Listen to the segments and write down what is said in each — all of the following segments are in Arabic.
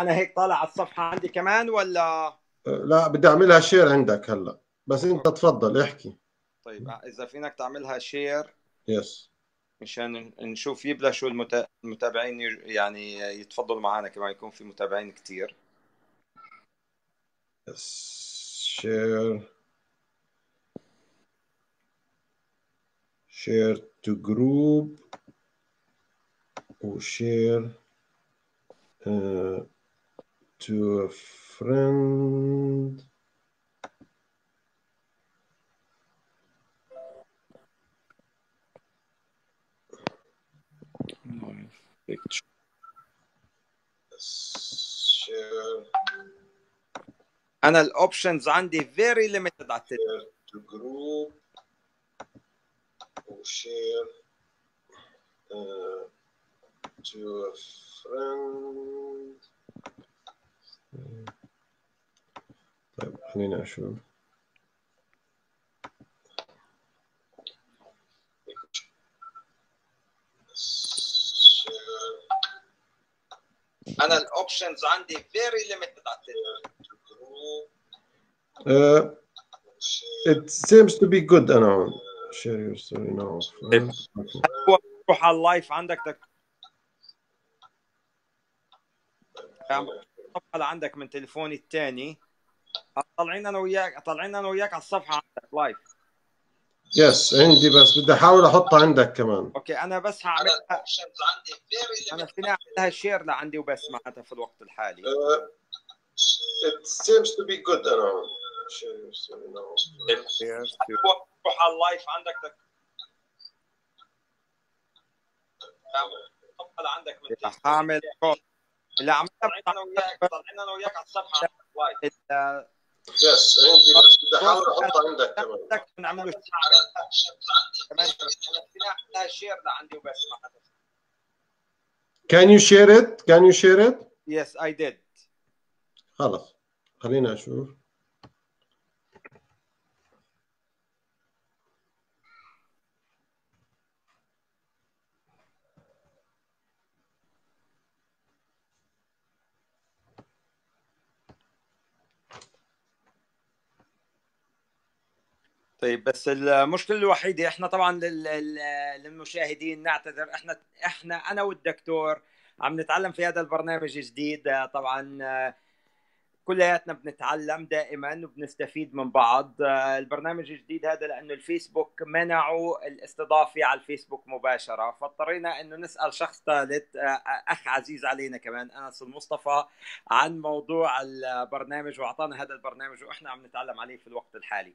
أنا هيك طالع على الصفحة عندي كمان ولا؟ لا بدي أعملها share عندك هلا. بس أنت تفضل احكي. طيب إذا فينك تعملها share yes مشان نشوف يبلشوا المتا... المتابعين يعني يتفضلوا معنا كمان يكون في متابعين كثير share share. To group. وshare uh, to a friend share انا الاوبشنز عندي very limited على share to group share uh, to a friend طيب خليني أشوف أنا الاوبشنز عندي very limited على Uh, it seems to be good أنا share your story now. روح على ال live عندك تك... الصفحة اللي عندك من تليفوني الثاني طالعين أنا وياك طالعين أنا وياك على الصفحة عندك لايف يس عندي بس بدي أحاول أحطها عندك كمان. okay أنا بس هعملها. أنا فيني أعملها share لعندي وبس معناتها في الوقت الحالي. Uh, it seems to be good now روح على اللايف عندك عندك من هعمل اللي عملها طالعين أنا وياك طالعين أنا وياك على الصفحة. لايف يس عندي بس بدي أحاول أحطها عندك كمان. نعمل كمان شير. لعندي وبس معناتها Can you share it? Can you share it? Yes, I did. خلص خلينا أشوف. طيب بس المشكلة الوحيدة إحنا طبعا للمشاهدين نعتذر إحنا إحنا أنا والدكتور عم نتعلم في هذا البرنامج الجديد طبعا كلياتنا بنتعلم دائما وبنستفيد من بعض. البرنامج الجديد هذا لأنه الفيسبوك منعوا الاستضافة على الفيسبوك مباشرة فاضطرينا إنه نسأل شخص ثالث أخ عزيز علينا كمان أنس المصطفى عن موضوع البرنامج وأعطانا هذا البرنامج وإحنا عم نتعلم عليه في الوقت الحالي.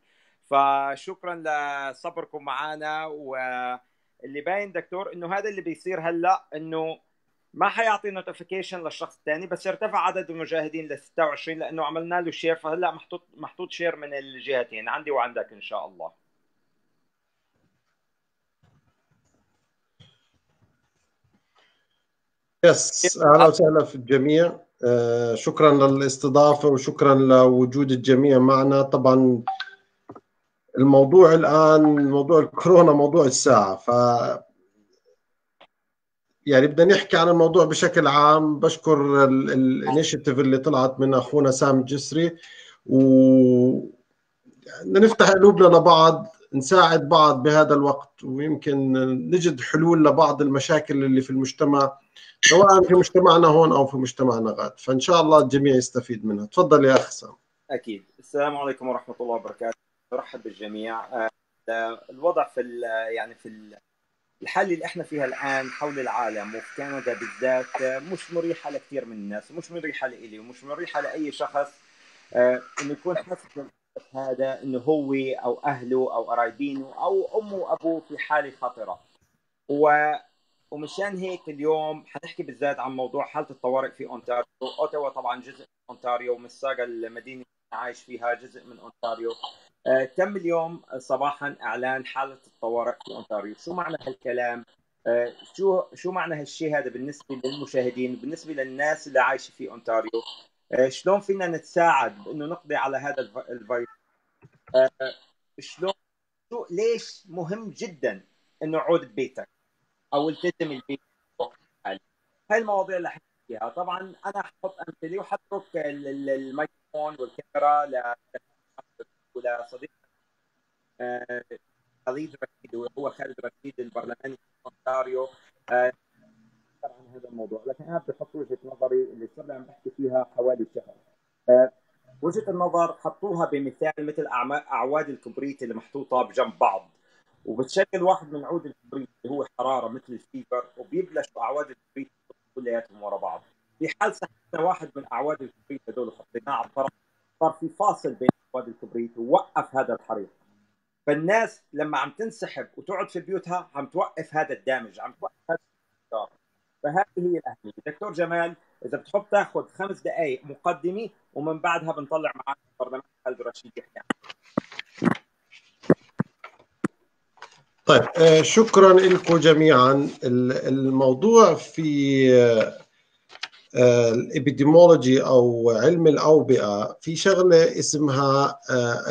فشكرا لصبركم معنا واللي باين دكتور إنه هذا اللي بيصير هلأ إنه ما حيعطي notification للشخص الثاني بس ارتفع عدد المشاهدين ل 26 لأنه عملنا له share فهلأ محطوط محطوط share من الجهتين عندي وعندك إن شاء الله. yes أهلا وسهلا في الجميع. آه شكرا للاستضافة وشكرا لوجود الجميع معنا. طبعا الموضوع الآن موضوع الكورونا موضوع الساعة ف يعني بدنا نحكي عن الموضوع بشكل عام. بشكر الانيشيتيف اللي طلعت من أخونا سام الجسري و بدنا نفتح قلوبنا لبعض نساعد بعض بهذا الوقت ويمكن نجد حلول لبعض المشاكل اللي في المجتمع سواء في مجتمعنا هون أو في مجتمعنا غاد. فإن شاء الله الجميع يستفيد منها. تفضل يا اخ سام. أكيد. السلام عليكم ورحمة الله وبركاته. نرحب بالجميع الوضع في يعني في الحالة اللي إحنا فيها الآن حول العالم وفي كندا بالذات مش مريحة لكثير من الناس ومش مريحة لإلي ومش مريحة لأي شخص إنه يكون حاسس هذا إنه هو أو أهله أو قرايبينه أو أمه وأبوه في حالة خطرة. و ومشان هيك اليوم حنحكي بالذات عن موضوع حالة الطوارئ في أونتاريو، أوتاوا طبعا جزء من أونتاريو وميسيساغا المدينة اللي عايش فيها جزء من أونتاريو. آه تم اليوم صباحا إعلان حالة الطوارئ في أونتاريو، شو معنى هالكلام؟ آه شو شو معنى هالشيء هذا بالنسبة للمشاهدين، بالنسبة للناس اللي عايشة في أونتاريو؟ آه شلون فينا نتساعد بانه نقضي على هذا الفيروس؟ شلون شو ليش مهم جدا إنه عود ببيتك؟ أو التزم البيت هاي المواضيع اللي فيها طبعا أنا ححط أمثلة وحترك الميكروفون والكاميرا لصديق آه، خالد رشيد وهو خالد رشيد البرلماني في أونتاريو. آه، عن هذا الموضوع لكن أنا بدي أحط وجهة نظري اللي صرنا عم بحكي فيها حوالي شهر. آه، وجهة النظر حطوها بمثال مثل أعواد الكبريت اللي محطوطة بجنب بعض. وبتشكل واحد من عود الكبريت اللي هو حرارة مثل الفيبر وبيبلشوا أعواد الكبريت كلياتهم ورا بعض. في حال سحبنا واحد من أعواد الكبريت هذول وحطيناه على الطرف صار في فاصل بين اعواد الكبريت ووقف هذا الحريق. فالناس لما عم تنسحب وتقعد في بيوتها عم توقف هذا الدامج عم توقف هذا فهذه هي الأهمية. دكتور جمال إذا بتحب تاخذ خمس دقائق مقدمة ومن بعدها بنطلع معك برنامج خالد رشيد يحكي طيب آه، شكرا لكم جميعا. الموضوع في آه، الإبيديمولوجي أو علم الأوبئة في شغلة اسمها آه،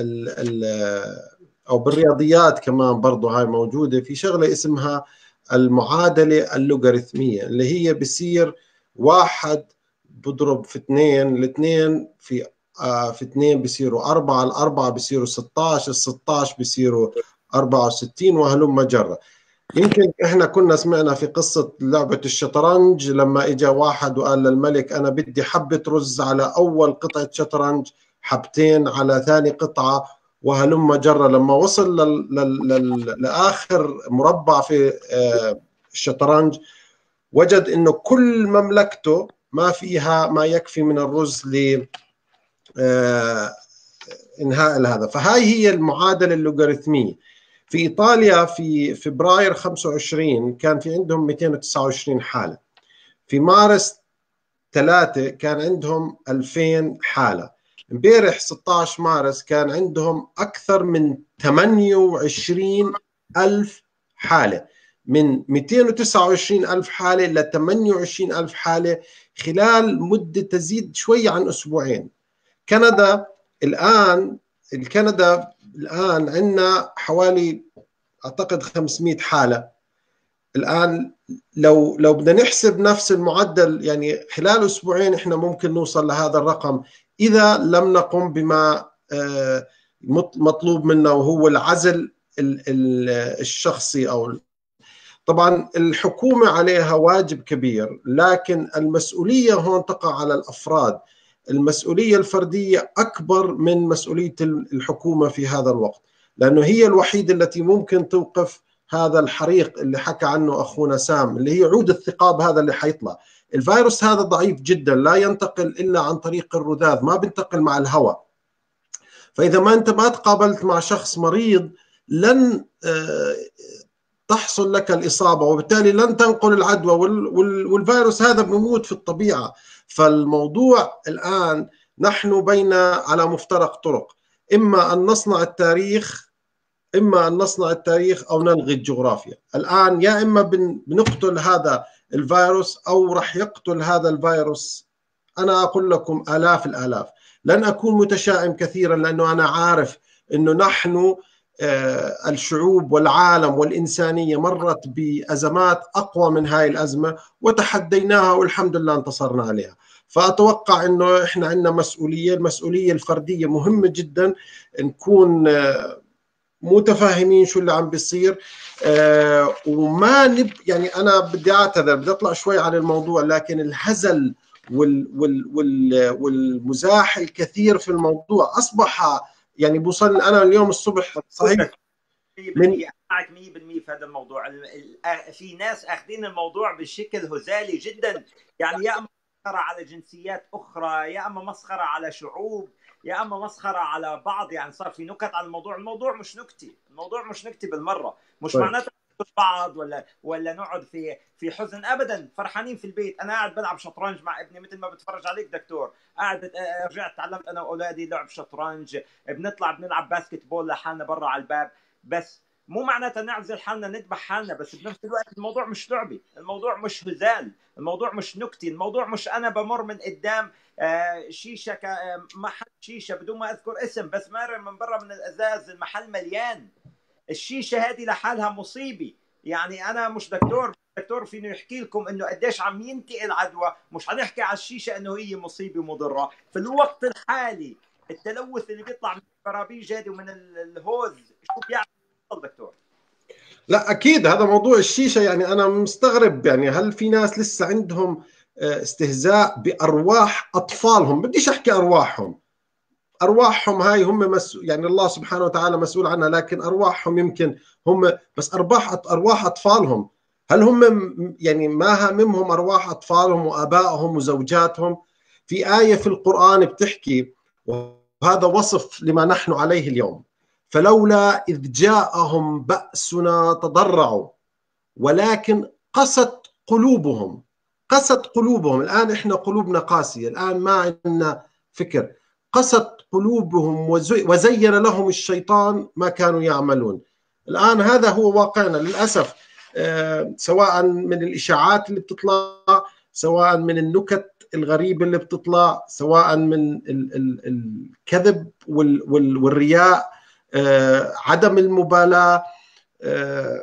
أو بالرياضيات كمان برضه هاي موجودة. في شغلة اسمها المعادلة اللوغاريتميه اللي هي بصير واحد بضرب في اثنين الاثنين في آه في اثنين بصيروا أربعة الأربعة بصيروا 16 ال 16 بصيروا 64 وهلم جرة يمكن إحنا كنا سمعنا في قصة لعبة الشطرنج لما اجى واحد وقال للملك أنا بدي حبة رز على أول قطعة شطرنج حبتين على ثاني قطعة وهلم جرة لما وصل لل... لل... لآخر مربع في آه، الشطرنج وجد إنه كل مملكته ما فيها ما يكفي من الرز ل آه، إنهاء هذا فهاي هي المعادلة اللوغاريتميه في إيطاليا في فبراير 25 كان في عندهم 229 حالة. في مارس 3 كان عندهم 2000 حالة. امبارح 16 مارس كان عندهم أكثر من 28 ألف حالة. من 229 ألف حالة ل 28 ألف حالة خلال مدة تزيد شوي عن أسبوعين. كندا الآن الكندا الآن عندنا حوالي أعتقد 500 حالة. الآن لو لو بدنا نحسب نفس المعدل يعني خلال أسبوعين إحنا ممكن نوصل لهذا الرقم. إذا لم نقم بما آه، مطلوب منا وهو العزل الشخصي أو طبعا الحكومة عليها واجب كبير لكن المسؤولية هون تقع على الأفراد. المسؤولية الفردية أكبر من مسؤولية الحكومة في هذا الوقت لأنه هي الوحيدة التي ممكن توقف هذا الحريق اللي حكى عنه أخونا سام اللي هي عود الثقاب هذا اللي حيطلع. الفيروس هذا ضعيف جدا لا ينتقل إلا عن طريق الرذاذ ما بينتقل مع الهواء. فإذا ما أنت ما تقابلت مع شخص مريض لن آه، تحصل لك الإصابة وبالتالي لن تنقل العدوى والفيروس هذا بموت في الطبيعة. فالموضوع الآن نحن بين على مفترق طرق. إما أن نصنع التاريخ إما أن نصنع التاريخ أو نلغي الجغرافيا. الآن يا إما بنقتل هذا الفيروس أو رح يقتل هذا الفيروس. أنا أقول لكم آلاف الآلاف. لن أكون متشائم كثيرا لأنه أنا عارف أنه نحن الشعوب والعالم والإنسانية مرت بأزمات أقوى من هاي الأزمة وتحديناها والحمد لله انتصرنا عليها. فأتوقع أنه إحنا عندنا مسؤولية المسؤولية الفردية مهمة جدا نكون آه، متفاهمين شو اللي عم بيصير. آه، وما نب يعني أنا بدي أعتذر بدي أطلع شوي عن الموضوع لكن الهزل وال وال وال والمزاح الكثير في الموضوع أصبح يعني بوصل أنا اليوم الصبح صحيح من معك 100% في هذا الموضوع. في ناس أخذين الموضوع بشكل هزالي جدا. يعني يا أما مسخرة على جنسيات أخرى يا أما مسخرة على شعوب يا أما مسخرة على بعض. يعني صار في نكت على الموضوع. الموضوع مش نكتي. الموضوع مش نكتي بالمرة. مش طيب. معناته بعض ولا ولا نقعد في في حزن ابدا. فرحانين في البيت. أنا قاعد بلعب شطرنج مع ابني مثل ما بتفرج عليك دكتور. قاعد آه، رجعت تعلمت أنا وأولادي لعب شطرنج. بنطلع بنلعب باسكت بول لحالنا برا على الباب. بس مو معناتها نعزل حالنا نذبح حالنا بس بنفس الوقت الموضوع مش لعبه الموضوع مش هزال. الموضوع مش نكتي. الموضوع مش أنا بمر من قدام آه، شيشة آه، محل شيشة بدون ما أذكر اسم بس مارر من برا من الأزاز المحل مليان. الشيشة هذه لحالها مصيبة. يعني أنا مش دكتور دكتور فينه يحكي لكم إنه قديش عم ينتقل عدوى مش حنحكي على الشيشة إنه هي مصيبة مضرة. في الوقت الحالي التلوث اللي بيطلع من البرابيج هذه ومن الهوز شو بيعمل؟ دكتور. لا أكيد هذا موضوع الشيشة. يعني أنا مستغرب يعني هل في ناس لسه عندهم آه، استهزاء بأرواح أطفالهم؟ بديش أحكي أرواحهم. أرواحهم هاي هم مسؤول يعني الله سبحانه وتعالى مسؤول عنها لكن أرواحهم يمكن هم بس ارواح أرواح أطفالهم. هل هم يعني ما هممهم أرواح أطفالهم وآبائهم وزوجاتهم؟ في آية في القرآن بتحكي وهذا وصف لما نحن عليه اليوم. فلولا إذ جاءهم بأسنا تضرعوا ولكن قست قلوبهم. قست قلوبهم. الآن إحنا قلوبنا قاسية. الآن ما عندنا فكر. قست قلوبهم وزين لهم الشيطان ما كانوا يعملون. الآن هذا هو واقعنا للأسف. آه، سواء من الإشاعات اللي بتطلع سواء من النكت الغريبة اللي بتطلع سواء من الكذب والرياء آه، عدم المبالاة آه،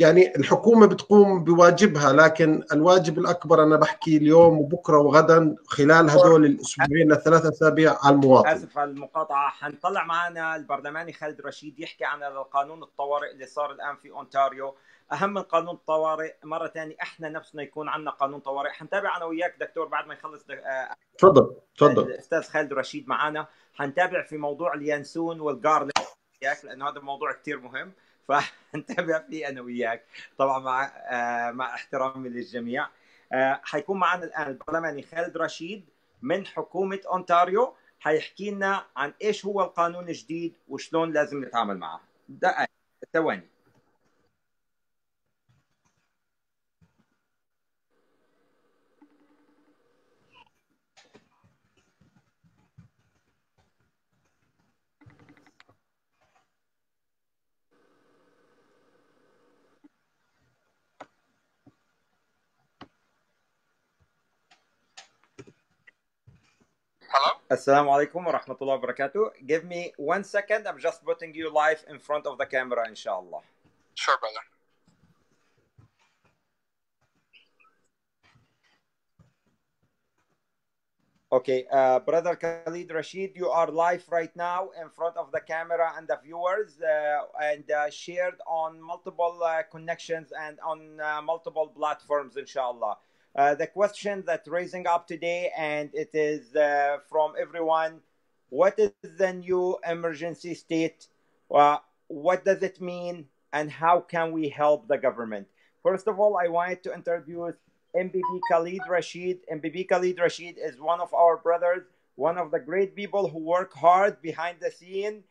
يعني الحكومة بتقوم بواجبها لكن الواجب الأكبر أنا بحكي اليوم وبكرة وغدا خلال هدول الأسبوعين لثلاث اسابيع على المواطن. آسف على المقاطعة. حنطلع معنا البرلماني خالد رشيد يحكي عن القانون الطوارئ اللي صار الآن في أونتاريو. أهم من قانون الطوارئ مرة ثانية إحنا نفسنا يكون عندنا قانون طوارئ. حنتابع أنا وياك دكتور بعد ما يخلص آه، تفضل تفضل. الأستاذ خالد رشيد معنا. حنتابع في موضوع اليانسون والجارليك لأنه هذا موضوع كثير مهم. فنتابع فيه أنا وياك. طبعا مع آه مع احترامي للجميع. آه حيكون معنا الآن البرلماني خالد رشيد من حكومة أونتاريو. حيحكي لنا عن إيش هو القانون الجديد وشلون لازم نتعامل معه. دقائق ثواني. Assalamu alaikum wa rahmatullahi wa barakatuh. Give me one second. I'm just putting you live in front of the camera, inshallah. Sure, brother. Okay, uh, brother Khalid Rashid, you are live right now in front of the camera and the viewers, uh, and uh, shared on multiple uh, connections and on uh, multiple platforms, inshallah. Uh, the question that raising up today, and it is uh, from everyone. What is the new emergency state? Uh, what does it mean, and how can we help the government? First of all, I wanted to introduce MBB Khalid Rashid. MBB Khalid Rashid is one of our brothers, one of the great people who work hard behind the scene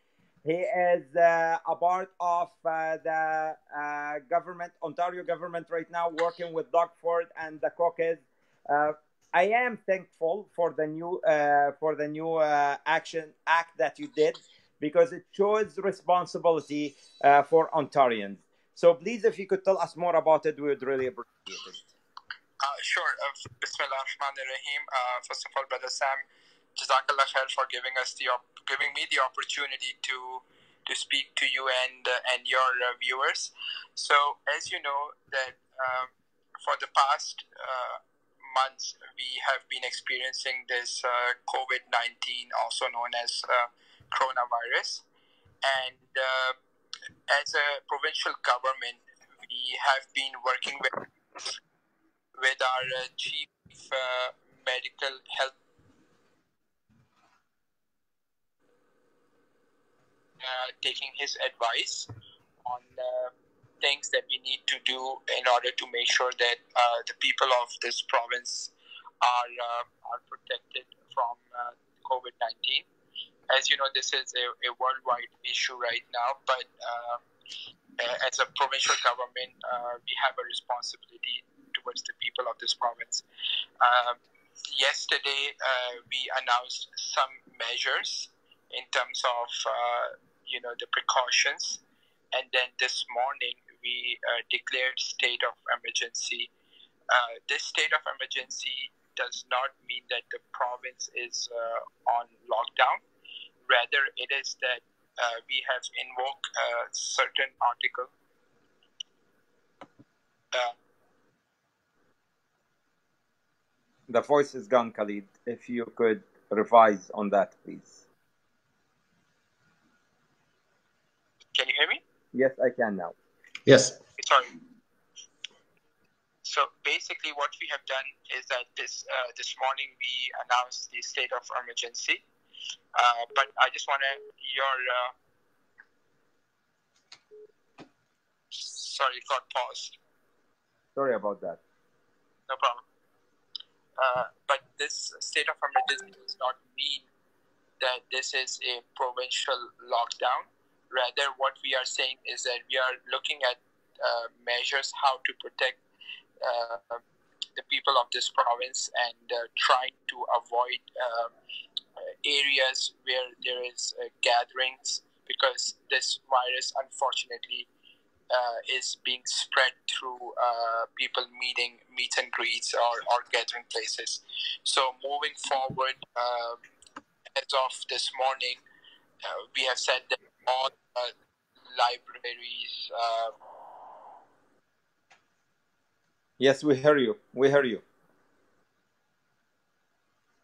he is uh, a part of uh, the uh, government, Ontario government right now, working with Doug Ford and the caucus. Uh, I am thankful for the new uh, for the new uh, action act that you did because it shows responsibility for Ontarians. So please, if you could tell us more about it, we would really appreciate it. sure. Bismillah rahim First of all, Brother Sam, Jazakallah khair for giving us the op- giving me the opportunity to to speak to you and uh, and your uh, viewers. So as you know that um, for the past uh, months we have been experiencing this uh, COVID nineteen, also known as uh, coronavirus, and uh, as a provincial government, we have been working with with our chief medical health Uh, taking his advice on uh, things that we need to do in order to make sure that uh, the people of this province are are protected from COVID nineteen. As you know, this is a, a, worldwide issue right now, but as a provincial government, we have a responsibility towards the people of this province. Um, yesterday, uh, we announced some measures in terms of uh, you know the precautions, and then this morning we uh, declared state of emergency. Uh, this state of emergency does not mean that the province is uh, on lockdown. Rather, it is that uh, we have invoked a certain article uh, the voice is gone, Khalid. If you could revise on that, please. Can you hear me? Yes, I can now. Yes. Sorry. So basically, what we have done is that this uh, this morning we announced the state of emergency. Uh, but I just want to your uh, sorry, it got paused. Sorry about that. No problem. Uh, but this state of emergency does not mean that this is a provincial lockdown. Rather, what we are saying is that we are looking at uh, measures how to protect uh, the people of this province and uh, trying to avoid uh, areas where there is uh, gatherings because this virus, unfortunately, uh, is being spread through uh, people meeting meet and greets or, or gathering places. So moving forward, uh, as of this morning, we have said that all uh, libraries. Uh, yes, we hear you. We hear you.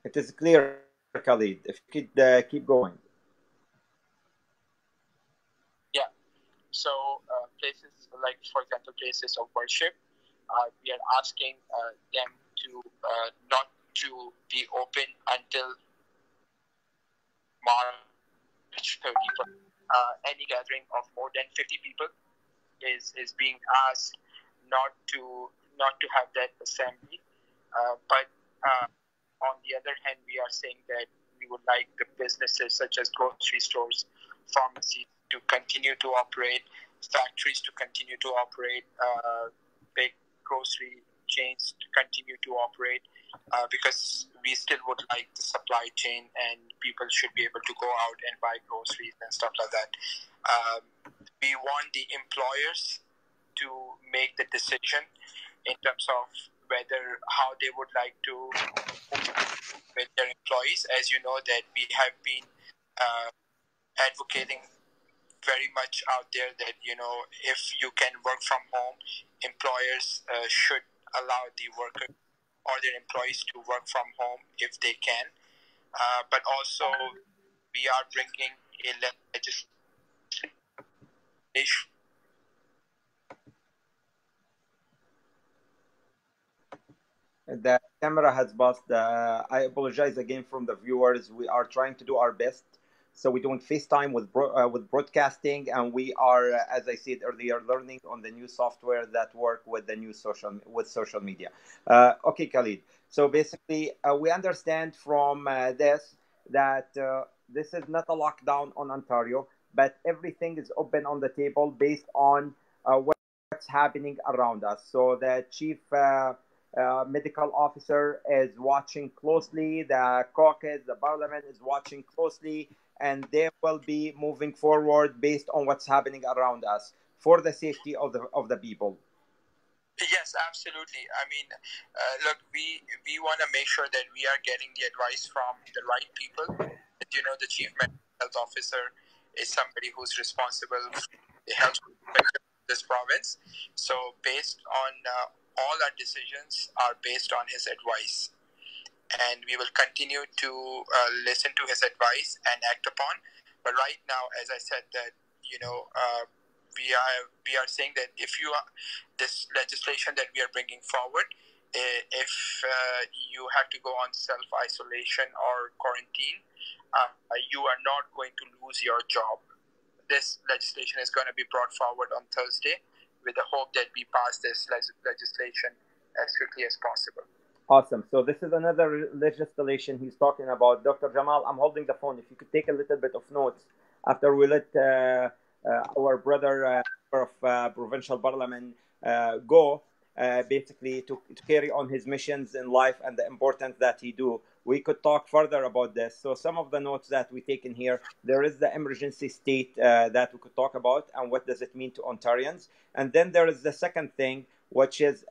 It is clear, Khalid. If you could keep going. Yeah. So uh, places like, for example, places of worship, uh, we are asking uh, them to uh, not to be open until March 31st. Uh, any gathering of more than 50 people is, is being asked not to not to have that assembly. Uh, but on the other hand, we are saying that we would like the businesses such as grocery stores, pharmacies, to continue to operate, factories to continue to operate, uh, big grocery chains to continue to operate, uh, because we still would like the supply chain and people should be able to go out and buy groceries and stuff like that. Um, we want the employers to make the decision in terms of whether how they would like to with their employees. As you know, that we have been uh, advocating very much out there that you know if you can work from home, employers uh, should allow the worker or their employees to work from home if they can. Uh, but also, we are bringing a legislation. The camera has buzzed. Uh, I apologize again from the viewers. We are trying to do our best so we're doing FaceTime with uh, with broadcasting, and we are, uh, as I said earlier, learning on the new software that work with the new social with social media. Uh, okay, Khalid. So basically, uh, we understand from uh, this that uh, this is not a lockdown on Ontario, but everything is open on the table based on what's happening around us. So the chief. Uh, medical officer is watching closely. The caucus, the parliament is watching closely and they will be moving forward based on what's happening around us for the safety of the of the people. Yes, absolutely. I mean, uh, look, we we want to make sure that we are getting the advice from the right people. You know, the chief mental health officer is somebody who's responsible for the health of this province. So, based on uh, all our decisions are based on his advice and we will continue to uh, listen to his advice and act upon. But right now, as I said, that you know, uh, we are we are saying that if you are, this legislation that we are bringing forward, if uh, you have to go on self isolation or quarantine, uh, you are not going to lose your job. This legislation is going to be brought forward on Thursday, with the hope that we pass this legislation as quickly as possible. Awesome. So this is another legislation he's talking about. Dr. Jamal, I'm holding the phone. If you could take a little bit of notes after we let uh, uh, our brother uh, of uh, provincial parliament uh, go, uh, basically to, to, carry on his missions in life and the importance that he do. We could talk further about this. So some of the notes that we take in here, there is the emergency state that we could talk about and what does it mean to Ontarians. And then there is the second thing, which is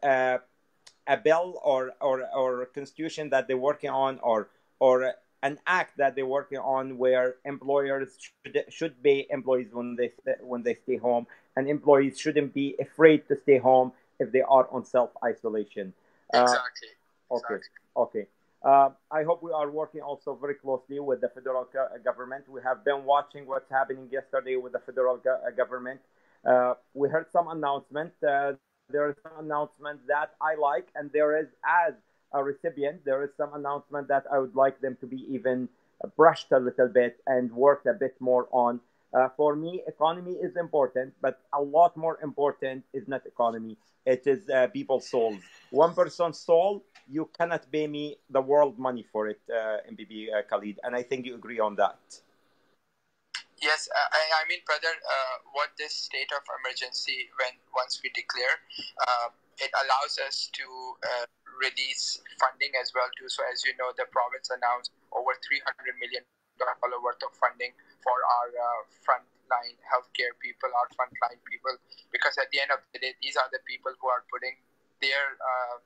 a bill or, or, or a constitution that they're working on or, or an act that they're working on where employers should, should pay employees when they, when they stay home and employees shouldn't be afraid to stay home if they are on self-isolation. Uh, exactly. Uh, Okay. Okay. Uh, I hope we are working also very closely with the federal government. We have been watching what's happening yesterday with the federal go- uh, government. Uh, we heard some announcement. Uh, there is some announcement that I like, and there is, as a recipient, there is some announcement that I would like them to be even brushed a little bit and worked a bit more on. Uh, for me, economy is important, but a lot more important is not economy. It is uh, people's souls. One person's soul, you cannot pay me the world money for it, uh, MBB uh, Khalid. And I think you agree on that. Yes, I, I mean, brother, uh, what this state of emergency, when once we declare, uh, it allows us to uh, release funding as well too. So as you know, the province announced over 300 million dollar worth of funding for our uh, frontline healthcare people, our frontline people, because at the end of the day, these are the people who are putting their uh,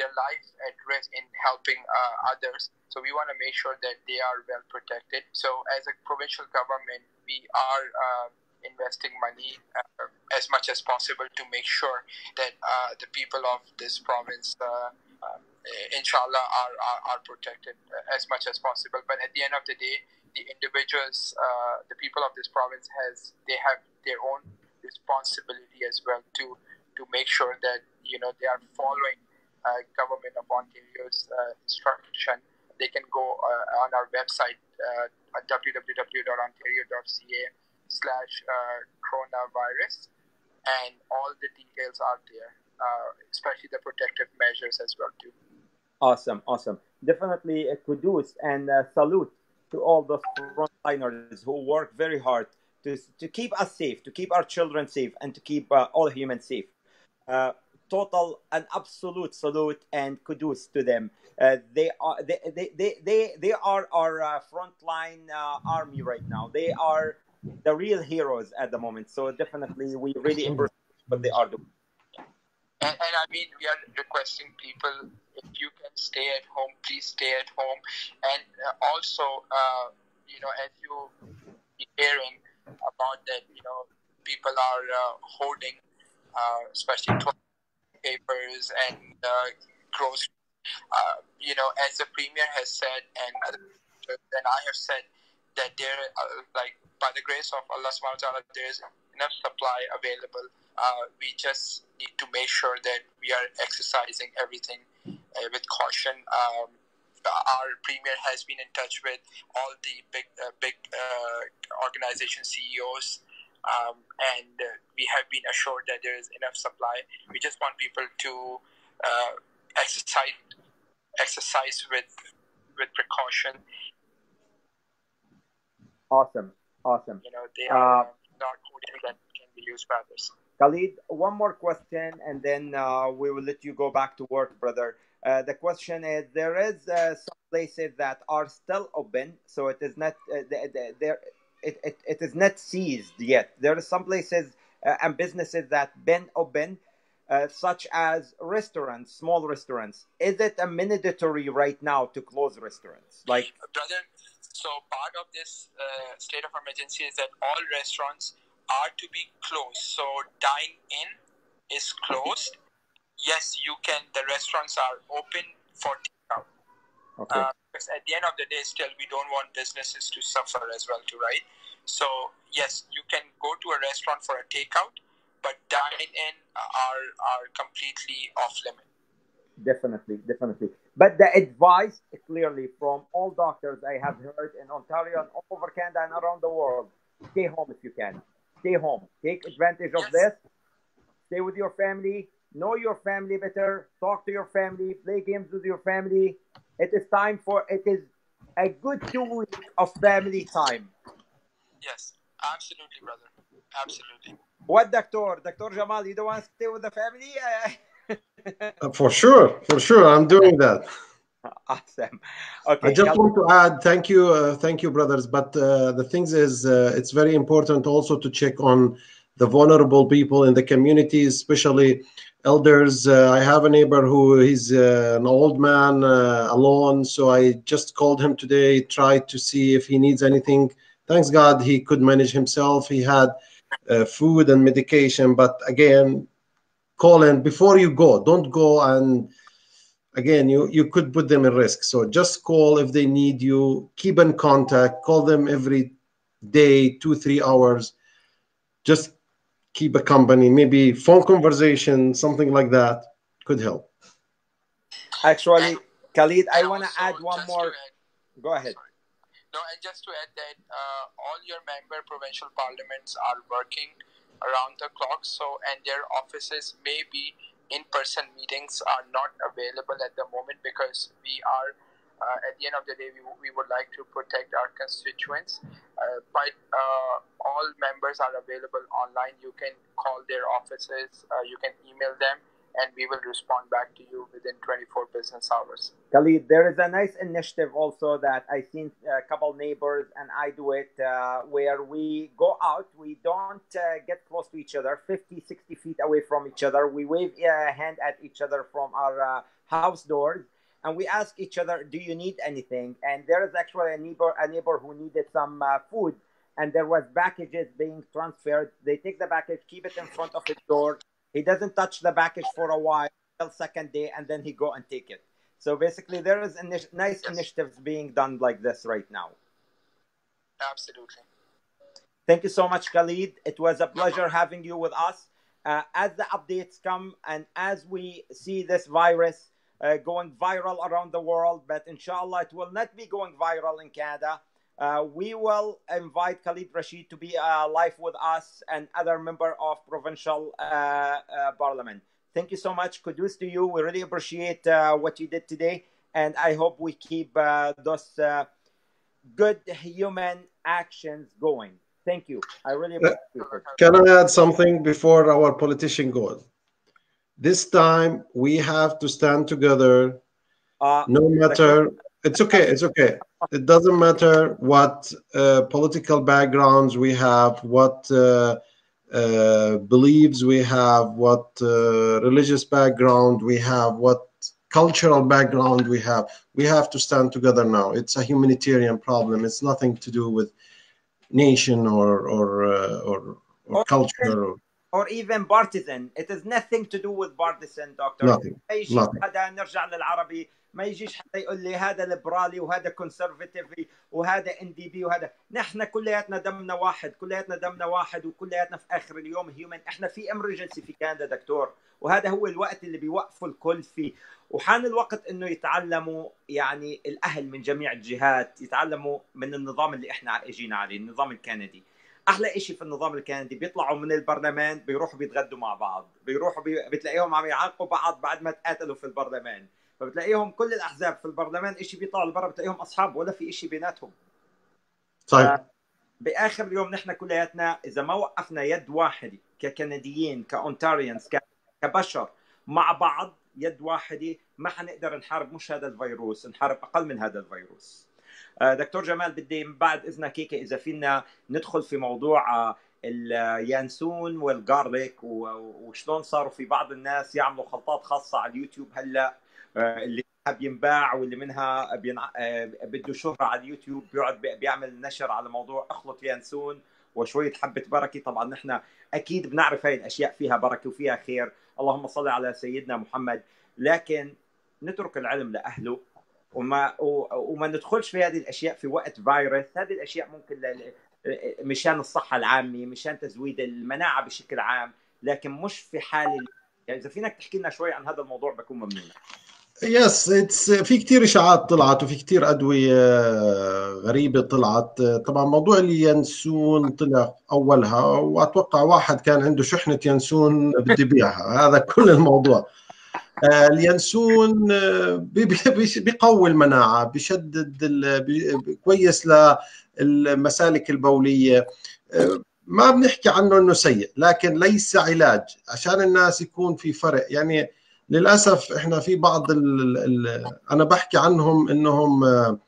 their life at risk in helping uh, others. So we want to make sure that they are well protected. So as a provincial government, we are uh, investing money uh, as much as possible to make sure that uh, the people of this province, uh, um, inshallah, are, are, are protected as much as possible. But at the end of the day, the individuals, uh, the people of this province has they have their own responsibility as well to to make sure that you know they are following uh, government of Ontario's uh, instruction. They can go uh, on our website uh, at www.ontario.ca slash coronavirus and all the details are there, especially the protective measures as well too. Awesome, awesome. Definitely a kudos and salute to all those frontliners who work very hard to, to keep us safe, to keep our children safe, and to keep uh, all humans safe. Total and absolute salute and kudos to them. Uh, they are they, they, they, they, they are our uh, frontline uh, army right now. They are the real heroes at the moment. So definitely, we really embrace what they are doing. And, and I mean, we are requesting people if you can stay at home, please stay at home. And uh, also, uh, you know, as you hearing about that, you know, people are uh, holding, uh, especially papers and uh. Uh, you know, as the premier has said, and and I have said that there, uh, like by the grace of Allah Subhanahu wa Taala, there is enough supply available. Uh, we just need to make sure that we are exercising everything uh, with caution. Um, our premier has been in touch with all the big, uh, big uh, organization CEOs um, and uh, we have been assured that there is enough supply. We just want people to uh, exercise exercise with with precaution. Awesome, awesome. You know, they are uh, not coding that can be used by others. Khalid, one more question, and then uh, we will let you go back to work, brother. Uh, the question is: There is uh, some places that are still open, so it is not uh, there it, it, it is not seized yet. There are some places uh, and businesses that been open, uh, such as restaurants, small restaurants. Is it a mandatory right now to close restaurants? Like, brother, so part of this uh, state of emergency is that all restaurants are to be closed. So dine in is closed. yes, you can. The restaurants are open for. Okay. Uh, because at the end of the day, still we don't want businesses to suffer as well, too, right? So yes, you can go to a restaurant for a takeout, but dine in are are completely off limit. Definitely, definitely. But the advice clearly from all doctors I have heard in Ontario and all over Canada and around the world: stay home if you can. Stay home. Take advantage of yes. this. Stay with your family. Know your family better. Talk to your family. Play games with your family it is time for it is a good two weeks of family time. Yes, absolutely, brother. Absolutely. What, Doctor? Dr. Jamal, you don't want to stay with the family? uh, for sure, for sure. I'm doing that. Awesome. Okay. I just want to add, thank you, uh, thank you, brothers. But uh, the things is, uh, it's very important also to check on the vulnerable people in the communities, especially elders. Uh, I have a neighbor who he's uh, an old man uh, alone, so I just called him today, tried to see if he needs anything. Thanks God he could manage himself. He had uh, food and medication, but again, call in before you go. Don't go and again you you could put them in risk so just call if they need you keep in contact call them every day two three hours just keep a company maybe phone conversation something like that could help. Actually khalid i want to add one more. add- go ahead. Sorry. No, and just to add that uh, all your member provincial parliaments are working around the clock, so and their offices may be in-person meetings are not available at the moment because we are uh, at the end of the day we, we would like to protect our constituents uh, but uh, all members are available online. You can call their offices. Uh, you can email them and we will respond back to you within 24 business hours. Khalid, there is a nice initiative also that I think a couple neighbors and I do it uh, where we go out, we don't uh, get close to each other, 50, 60 feet away from each other. We wave a hand at each other from our uh, house doors and we ask each other, Do you need anything? And there is actually a neighbor, a neighbor who needed some uh, food and there was packages being transferred. They take the package, keep it in front of his door. He doesn't touch the package for a while till second day and then he go and take it. So basically, there is initi- nice initiatives being done like this right now. absolutely Thank you so much, Khalid. It was a pleasure having you with us. Uh, as the updates come and as we see this virus uh, going viral around the world, but inshallah, it will not be going viral in Canada. Uh, we will invite Khalid Rashid to be uh, live with us and other member of provincial uh, uh, parliament. Thank you so much. Kudos to you. We really appreciate uh, what you did today, and I hope we keep those good human actions going. Thank you. I really appreciate it. Can I add something before our politician goes? This time we have to stand together, Uh, no matter. It's okay. It's okay. It doesn't matter what uh, political backgrounds we have, what uh, uh, beliefs we have, what uh, religious background we have, what cultural background we have. We have to stand together now. It's a humanitarian problem. It's nothing to do with nation or or uh, or, or Or culture. Or, even partisan. It has nothing to do with partisan, doctor. nothing. ما يجيش nothing. حدا نرجع للعربي ما يجيش حدا يقول لي هذا ليبرالي وهذا conservative وهذا NDP وهذا نحن كلياتنا دمنا واحد كلياتنا دمنا واحد وكلياتنا في آخر اليوم human إحنا في emergency في كندا دكتور وهذا هو الوقت اللي بيوقفوا الكل فيه وحان الوقت إنه يتعلموا يعني الأهل من جميع الجهات يتعلموا من النظام اللي إحنا اجينا عليه النظام الكندي أحلى شيء في النظام الكندي بيطلعوا من البرلمان بيروحوا بيتغدوا مع بعض. بيروحوا بي... بتلاقيهم عم يعاقبوا بعض بعد ما تقاتلوا في البرلمان. فبتلاقيهم كل الأحزاب في البرلمان شيء بيطلعوا لبرا بتلاقيهم أصحاب ولا في شيء بيناتهم. صحيح. بآخر اليوم نحن كلياتنا إذا ما وقفنا يد واحدة ككنديين كأونتاريانز ك... كبشر مع بعض يد واحدة ما حنقدر نحارب مش هذا الفيروس نحارب أقل من هذا الفيروس. آه، دكتور جمال بدي بعد إذنك هيك إذا فينا ندخل في موضوع آه، اليانسون والجارليك وشلون صاروا في بعض الناس يعملوا خلطات خاصة على اليوتيوب هلأ آه، اللي منها بينباع واللي منها بينع... آه، بده شهرة على اليوتيوب بيقعد بي- بيعمل نشر على موضوع أخلط يانسون وشوية حبة بركة. طبعا نحن أكيد بنعرف هاي الأشياء فيها بركة وفيها خير. اللهم صل على سيدنا محمد. لكن نترك العلم لأهله. وما وما ندخلش في هذه الأشياء في وقت فيروس. هذه الأشياء ممكن ل- مشان الصحة العامة مشان تزويد المناعة بشكل عام لكن مش في حال يعني إذا فينك تحكي لنا شوي عن هذا الموضوع بكون ممنون. yes it's في كثير إشاعات طلعت وفي كثير أدوية غريبة طلعت. طبعا موضوع اليانسون طلع أولها وأتوقع واحد كان عنده شحنة يانسون بده يبيعها هذا كل الموضوع. آه، اليانسون آه، بي- بي- بيقوي المناعة بي- كويس للمسالك البولية. آه، ما بنحكي عنه إنه سيء لكن ليس علاج عشان الناس يكون في فرق. يعني للأسف إحنا في بعض ال ال أنا بحكي عنهم إنهم آه،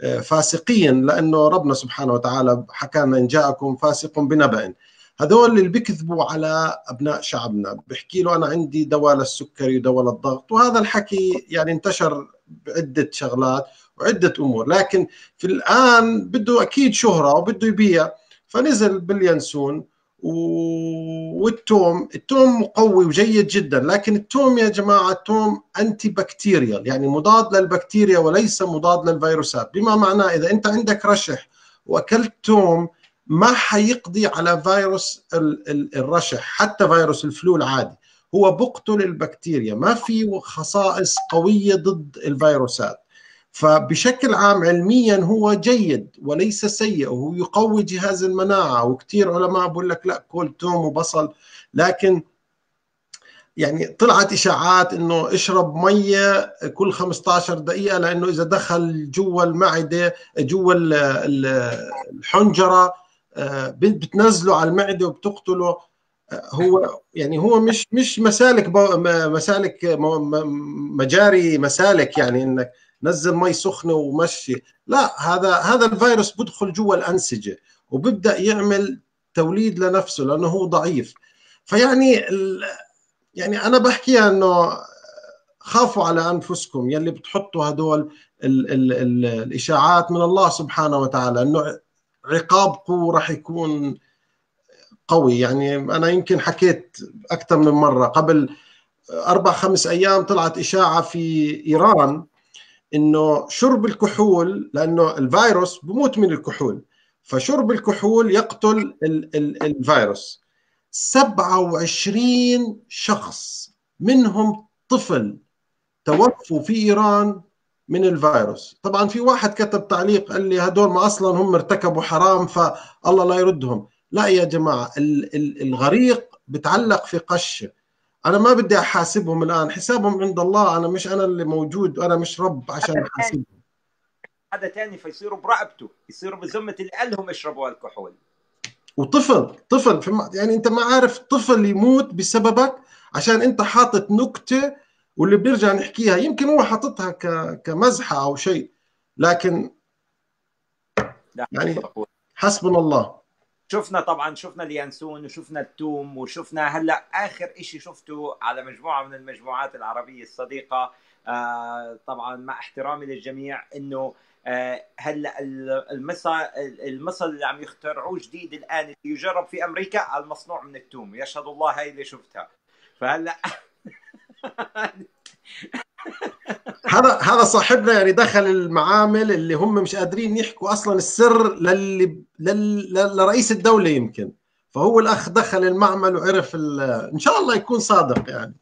آه، فاسقين لأنه ربنا سبحانه وتعالى حكى ان جاءكم فاسق بنبأ. هذول اللي بيكذبوا على أبناء شعبنا بحكي له أنا عندي دواء للسكري ودواء للضغط وهذا الحكي يعني انتشر بعدة شغلات وعدة أمور لكن في الآن بده أكيد شهرة وبده يبيع فنزل باليانسون والتوم التوم مقوي وجيد جدا لكن التوم يا جماعة التوم antibacterial يعني مضاد للبكتيريا وليس مضاد للفيروسات بما معناه إذا أنت عندك رشح وأكلت توم ما حيقضي على فيروس الرشح حتى فيروس الفلو العادي. هو بقتل البكتيريا ما في خصائص قوية ضد الفيروسات. فبشكل عام علميا هو جيد وليس سيء وهو يقوي جهاز المناعة. وكثير علماء بقول لك لا كل توم وبصل. لكن يعني طلعت إشاعات إنه اشرب مية كل 15 دقيقة لأنه إذا دخل جوا المعده جوا الحنجرة بتنزله على المعدة وبتقتله. آه، هو يعني هو مش مش مسالك مسالك مجاري مسالك يعني إنك نزل مي سخنة ومشي. لا هذا هذا الفيروس بدخل جوا الأنسجة وببدأ يعمل توليد لنفسه لأنه هو ضعيف. فيعني يعني أنا بحكيها إنه خافوا على أنفسكم يلي بتحطوا هدول ال ال ال الإشاعات من الله سبحانه وتعالى إنه عقابكم راح يكون قوي. يعني أنا يمكن حكيت أكثر من مرة قبل أربع خمس أيام طلعت إشاعة في إيران إنه شرب الكحول لأنه الفيروس بموت من الكحول فشرب الكحول يقتل ال ال الفيروس. 27 شخص منهم طفل توفوا في إيران من الفيروس. طبعا في واحد كتب تعليق قال لي هدول ما أصلا هم ارتكبوا حرام فالله لا يردهم. لا يا جماعة الغريق بتعلق في قشه أنا ما بدي أحاسبهم الآن. حسابهم عند الله. أنا مش أنا اللي موجود. وأنا مش رب عشان أحاسبهم. هذا ثاني فيصيروا برقبته. يصيروا اللي قال لهم اشربوا ألكحول. وطفل طفل. يعني أنت ما عارف طفل يموت بسببك عشان أنت حاطط نكتة واللي بنرجع نحكيها يمكن هو حاططها كمزحة أو شيء لكن يعني حسبنا الله. شفنا طبعا شفنا اليانسون وشفنا التوم وشفنا هلأ آخر شيء شفته على مجموعة من المجموعات العربية الصديقة. آه طبعا مع احترامي للجميع إنه آه هلأ المصل المصل اللي عم يخترعوه جديد الآن يجرب في أمريكا المصنوع من التوم. يشهد الله هاي اللي شفتها. فهلأ هذا هذا صاحبنا يعني دخل المعامل اللي هم مش قادرين يحكوا أصلا السر للي لل... لرئيس الدولة يمكن. فهو الأخ دخل المعمل وعرف ال... إن شاء الله يكون صادق يعني.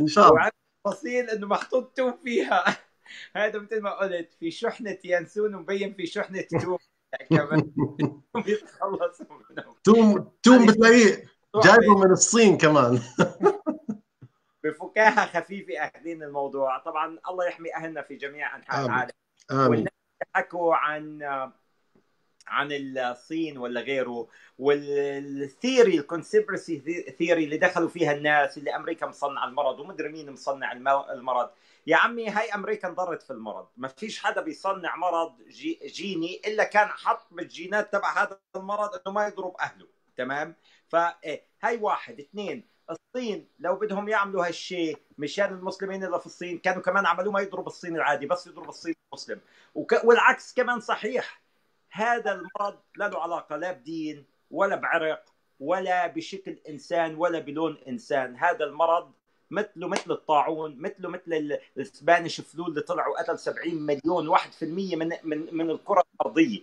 إن شاء الله. تفاصيل إنه محطوط توم فيها. هذا مثل ما قلت في شحنة ينسون ومبين في شحنة توم كمان توم توم بتلاقيه جايبه من الصين كمان. بفكاهة خفيفة أخذين الموضوع. طبعا الله يحمي أهلنا في جميع أنحاء العالم. والناس حكوا عن عن الصين ولا غيره وال theory ال conspiracy theory اللي دخلوا فيها الناس اللي أمريكا مصنعه المرض ومدري مين مصنع المرض. يا عمي هاي أمريكا انضرت في المرض. ما فيش حدا بيصنع مرض جي جيني إلا كان حط بالجينات تبع هذا المرض إنه ما يضرب أهله. تمام؟ فهي واحد. اثنين الصين لو بدهم يعملوا هالشيء مشان المسلمين اللي في الصين كانوا كمان عملوه ما يضرب الصين العادي بس يضرب الصين المسلم. وك... والعكس كمان صحيح. هذا المرض لا له علاقة لا بدين ولا بعرق ولا بشكل إنسان ولا بلون إنسان. هذا المرض مثله مثل الطاعون مثله مثل الاسبانيش فلو اللي طلعوا قتل 70 مليون 1% من من من الكرة الأرضية.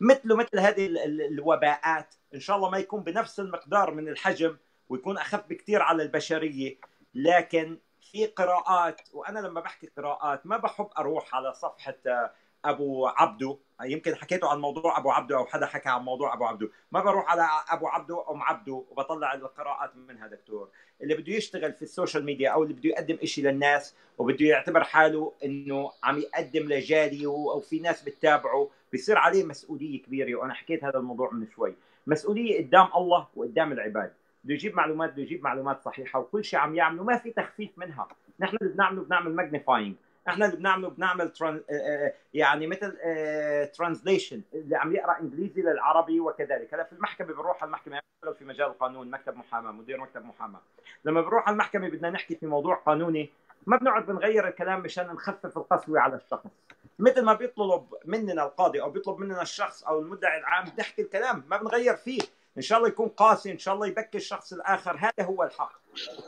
مثله مثل هذه الوباءات. إن شاء الله ما يكون بنفس المقدار من الحجم. ويكون أخف بكثير على البشرية. لكن في قراءات وأنا لما بحكي قراءات ما بحب أروح على صفحة أبو عبده يمكن حكيته عن موضوع أبو عبده أو حدا حكى عن موضوع أبو عبده ما بروح على أبو عبده أم عبده وبطلع القراءات منها دكتور. اللي بده يشتغل في ال social media أو اللي بده يقدم شيء للناس وبده يعتبر حاله إنه عم يقدم لجاليه أو في ناس بتتابعه بيصير عليه مسؤولية كبيرة. وأنا حكيت هذا الموضوع من شوي. مسؤولية قدام الله وقدام العباد. بده يجيب معلومات بده يجيب معلومات صحيحة وكل شيء عم يعمله ما في تخفيف منها. نحن اللي بنعمله بنعمل magnifying إحنا اللي بنعمله بنعمل tran... آه، آه، يعني مثل translation آه، اللي عم يقرأ إنجليزي للعربي وكذلك. هلا في المحكمة بنروح على المحكمة في مجال القانون مكتب محاماة مدير مكتب محاماة. لما بنروح على المحكمة بدنا نحكي في موضوع قانوني ما بنقعد بنغير الكلام مشان نخفف القسوة على الشخص. مثل ما بيطلب مننا القاضي أو بيطلب مننا الشخص أو المدعي العام نحكي الكلام ما بنغير فيه. إن شاء الله يكون قاسي إن شاء الله يبكي الشخص الآخر. هذا هو الحق.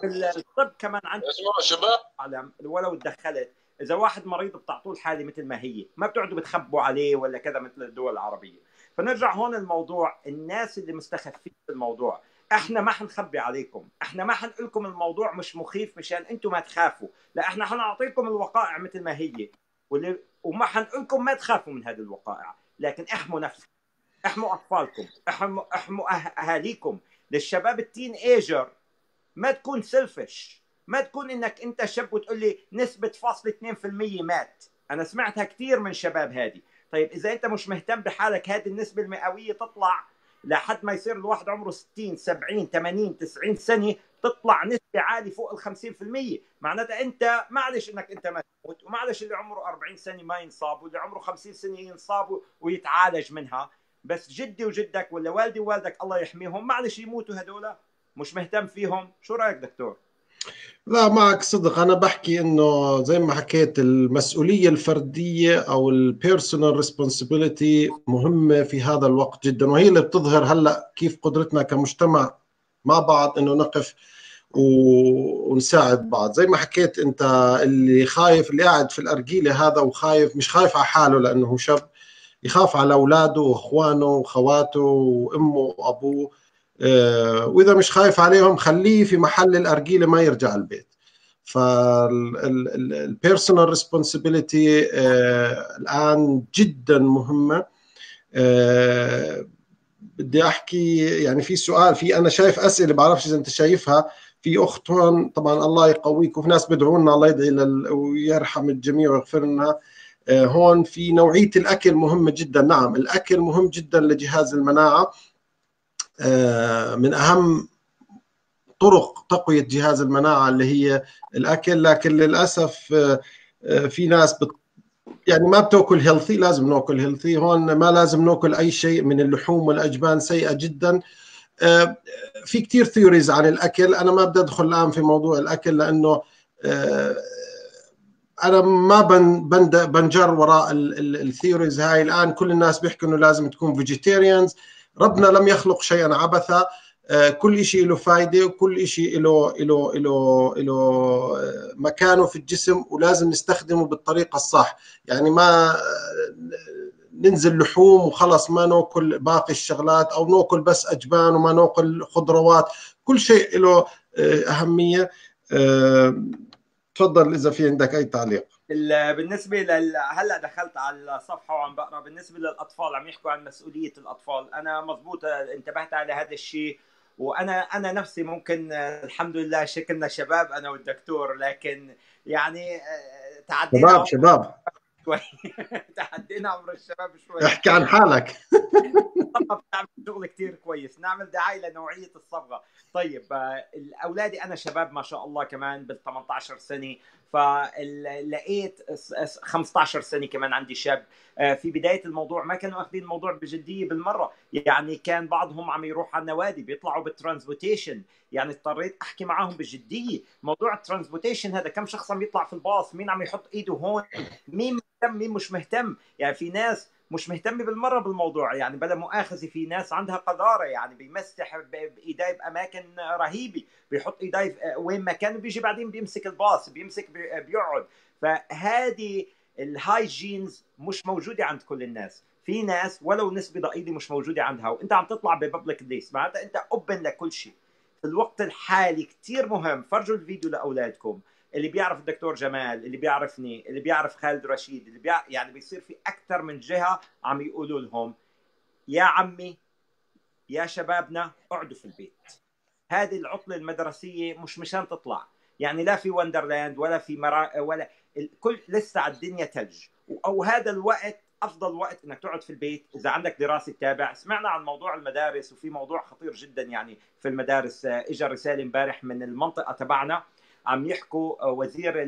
في الطب كمان عندك اسمعوا شباب. ولو تدخلت إذا واحد مريض بتعطوه الحالة مثل ما هي ما بتقعدوا بتخبوا عليه ولا كذا مثل الدول العربية. فنرجع هون الموضوع الناس اللي مستخفين في الموضوع إحنا ما حنخبي عليكم. إحنا ما حنقول لكم الموضوع مش مخيف مشان أنتم ما تخافوا. لا إحنا حنعطيكم الوقائع مثل ما هي. واللي وما حنقول لكم ما تخافوا من هذه الوقائع. لكن احموا نفسكم. احموا اطفالكم احموا احموا أه- اهاليكم. للشباب ال teenager. ما تكون selfish ما تكون إنك أنت شاب وتقول لي نسبة فاصل 2% مات. أنا سمعتها كثير من شباب هذه طيب إذا أنت مش مهتم بحالك هذه النسبة المئوية تطلع لحد ما يصير الواحد عمره 60 70 80 90 سنة تطلع نسبة عالية فوق ال 50% معناتها أنت معلش إنك أنت ما تموت ومعلش اللي عمره 40 سنة ما ينصاب واللي عمره 50 سنة ينصاب ويتعالج منها. بس جدي وجدك ولا والدي ووالدك الله يحميهم. معلش يموتوا هذول مش مهتم فيهم. شو رأيك دكتور؟ لا معك صدق. أنا بحكي إنه زي ما حكيت المسؤولية الفردية أو ال personal responsibility مهمة في هذا الوقت جدا. وهي اللي بتظهر هلأ كيف قدرتنا كمجتمع مع بعض إنه نقف ونساعد بعض. زي ما حكيت أنت اللي خايف اللي قاعد في الأرجيلة هذا وخايف مش خايف على حاله لأنه شاب. يخاف على أولاده وأخوانه وخواته وأمه وأبوه. آه، وإذا مش خايف عليهم خليه في محل الأرجيلة ما يرجع البيت. فال personal responsibility الآن جدا مهمة. آه، بدي أحكي يعني في سؤال في أنا شايف أسئلة بعرفش إذا أنت شايفها. في أخت هون طبعا الله يقويك وفي ناس بدعوا لنا الله يدعي. ويرحم الجميع ويغفر لنا. آه، هون في نوعية الأكل مهمة جدا. نعم الأكل مهم جدا لجهاز المناعة. آه، من أهم طرق تقوية جهاز المناعة اللي هي الأكل لكن للأسف آه، في ناس بت يعني ما بتأكل healthy لازم نأكل healthy هون ما لازم نأكل أي شيء من اللحوم والأجبان سيئة جدا. في كثير theories عن الأكل. أنا ما بدي أدخل الآن في موضوع الأكل لأنه أنا ما بن بنجر وراء ال theories هاي. الآن كل الناس بيحكوا إنه لازم تكون vegetarians ربنا لم يخلق شيئا عبثا. كل شيء له فائده وكل شيء له له له له مكانه في الجسم ولازم نستخدمه بالطريقة الصح. يعني ما ننزل لحوم وخلص ما نأكل باقي الشغلات أو نأكل بس أجبان وما نأكل خضروات. كل شيء له أهمية. تفضل إذا في عندك أي تعليق. بالنسبة لل... هلأ دخلت على الصفحة وعم بقرأ. بالنسبة للأطفال عم يحكوا عن مسؤولية الأطفال. أنا مضبوط انتبهت على هذا الشيء. وأنا أنا نفسي ممكن الحمد لله شكلنا شباب أنا والدكتور. لكن يعني تعدينا شباب شباب. شوي تعدينا عمر الشباب شوي. احكي عن حالك. الصبغه بتعمل شغل كثير كويس. نعمل دعاية لنوعية الصبغه طيب اولادي أنا شباب ما شاء الله كمان بال 18 سنة. فلقيت 15 سنة كمان عندي شاب. في بداية الموضوع ما كانوا أخذين الموضوع بجدية بالمرة. يعني كان بعضهم عم يروح على النوادي بيطلعوا بالترانسبوتيشن. يعني اضطريت أحكي معاهم بجدية. موضوع ال transportation هذا كم شخص عم يطلع في الباص؟ مين عم يحط إيده هون؟ مين مهتم؟ مين مش مهتم؟ يعني في ناس مش مهتمه بالمرة بالموضوع يعني بلا مؤاخذة في ناس عندها قذارة يعني بيمسح بإيديه بأماكن رهيبة بيحط إيديه وين ما كان بيجي بعدين بيمسك الباص بيمسك بيقعد. فهذه الهايجينز مش موجودة عند كل الناس. في ناس ولو نسبة ضئيلة مش موجودة عندها وأنت عم تطلع ب public place معناتها أنت open لكل شيء. في الوقت الحالي كثير مهم فرجوا الفيديو لأولادكم. اللي بيعرف الدكتور جمال اللي بيعرفني اللي بيعرف خالد رشيد اللي بيع... يعني بيصير في أكثر من جهة عم يقولوا لهم يا عمي يا شبابنا اقعدوا في البيت. هذه العطلة المدرسية مش مشان تطلع. يعني لا في وندرلاند ولا في مرا ولا الكل لسه على الدنيا ثلج أو هذا الوقت أفضل وقت إنك تقعد في البيت. إذا عندك دراسة تتابع سمعنا عن موضوع المدارس وفي موضوع خطير جدا يعني في المدارس اجى رسالة امبارح من المنطقة تبعنا. عم يحكوا وزير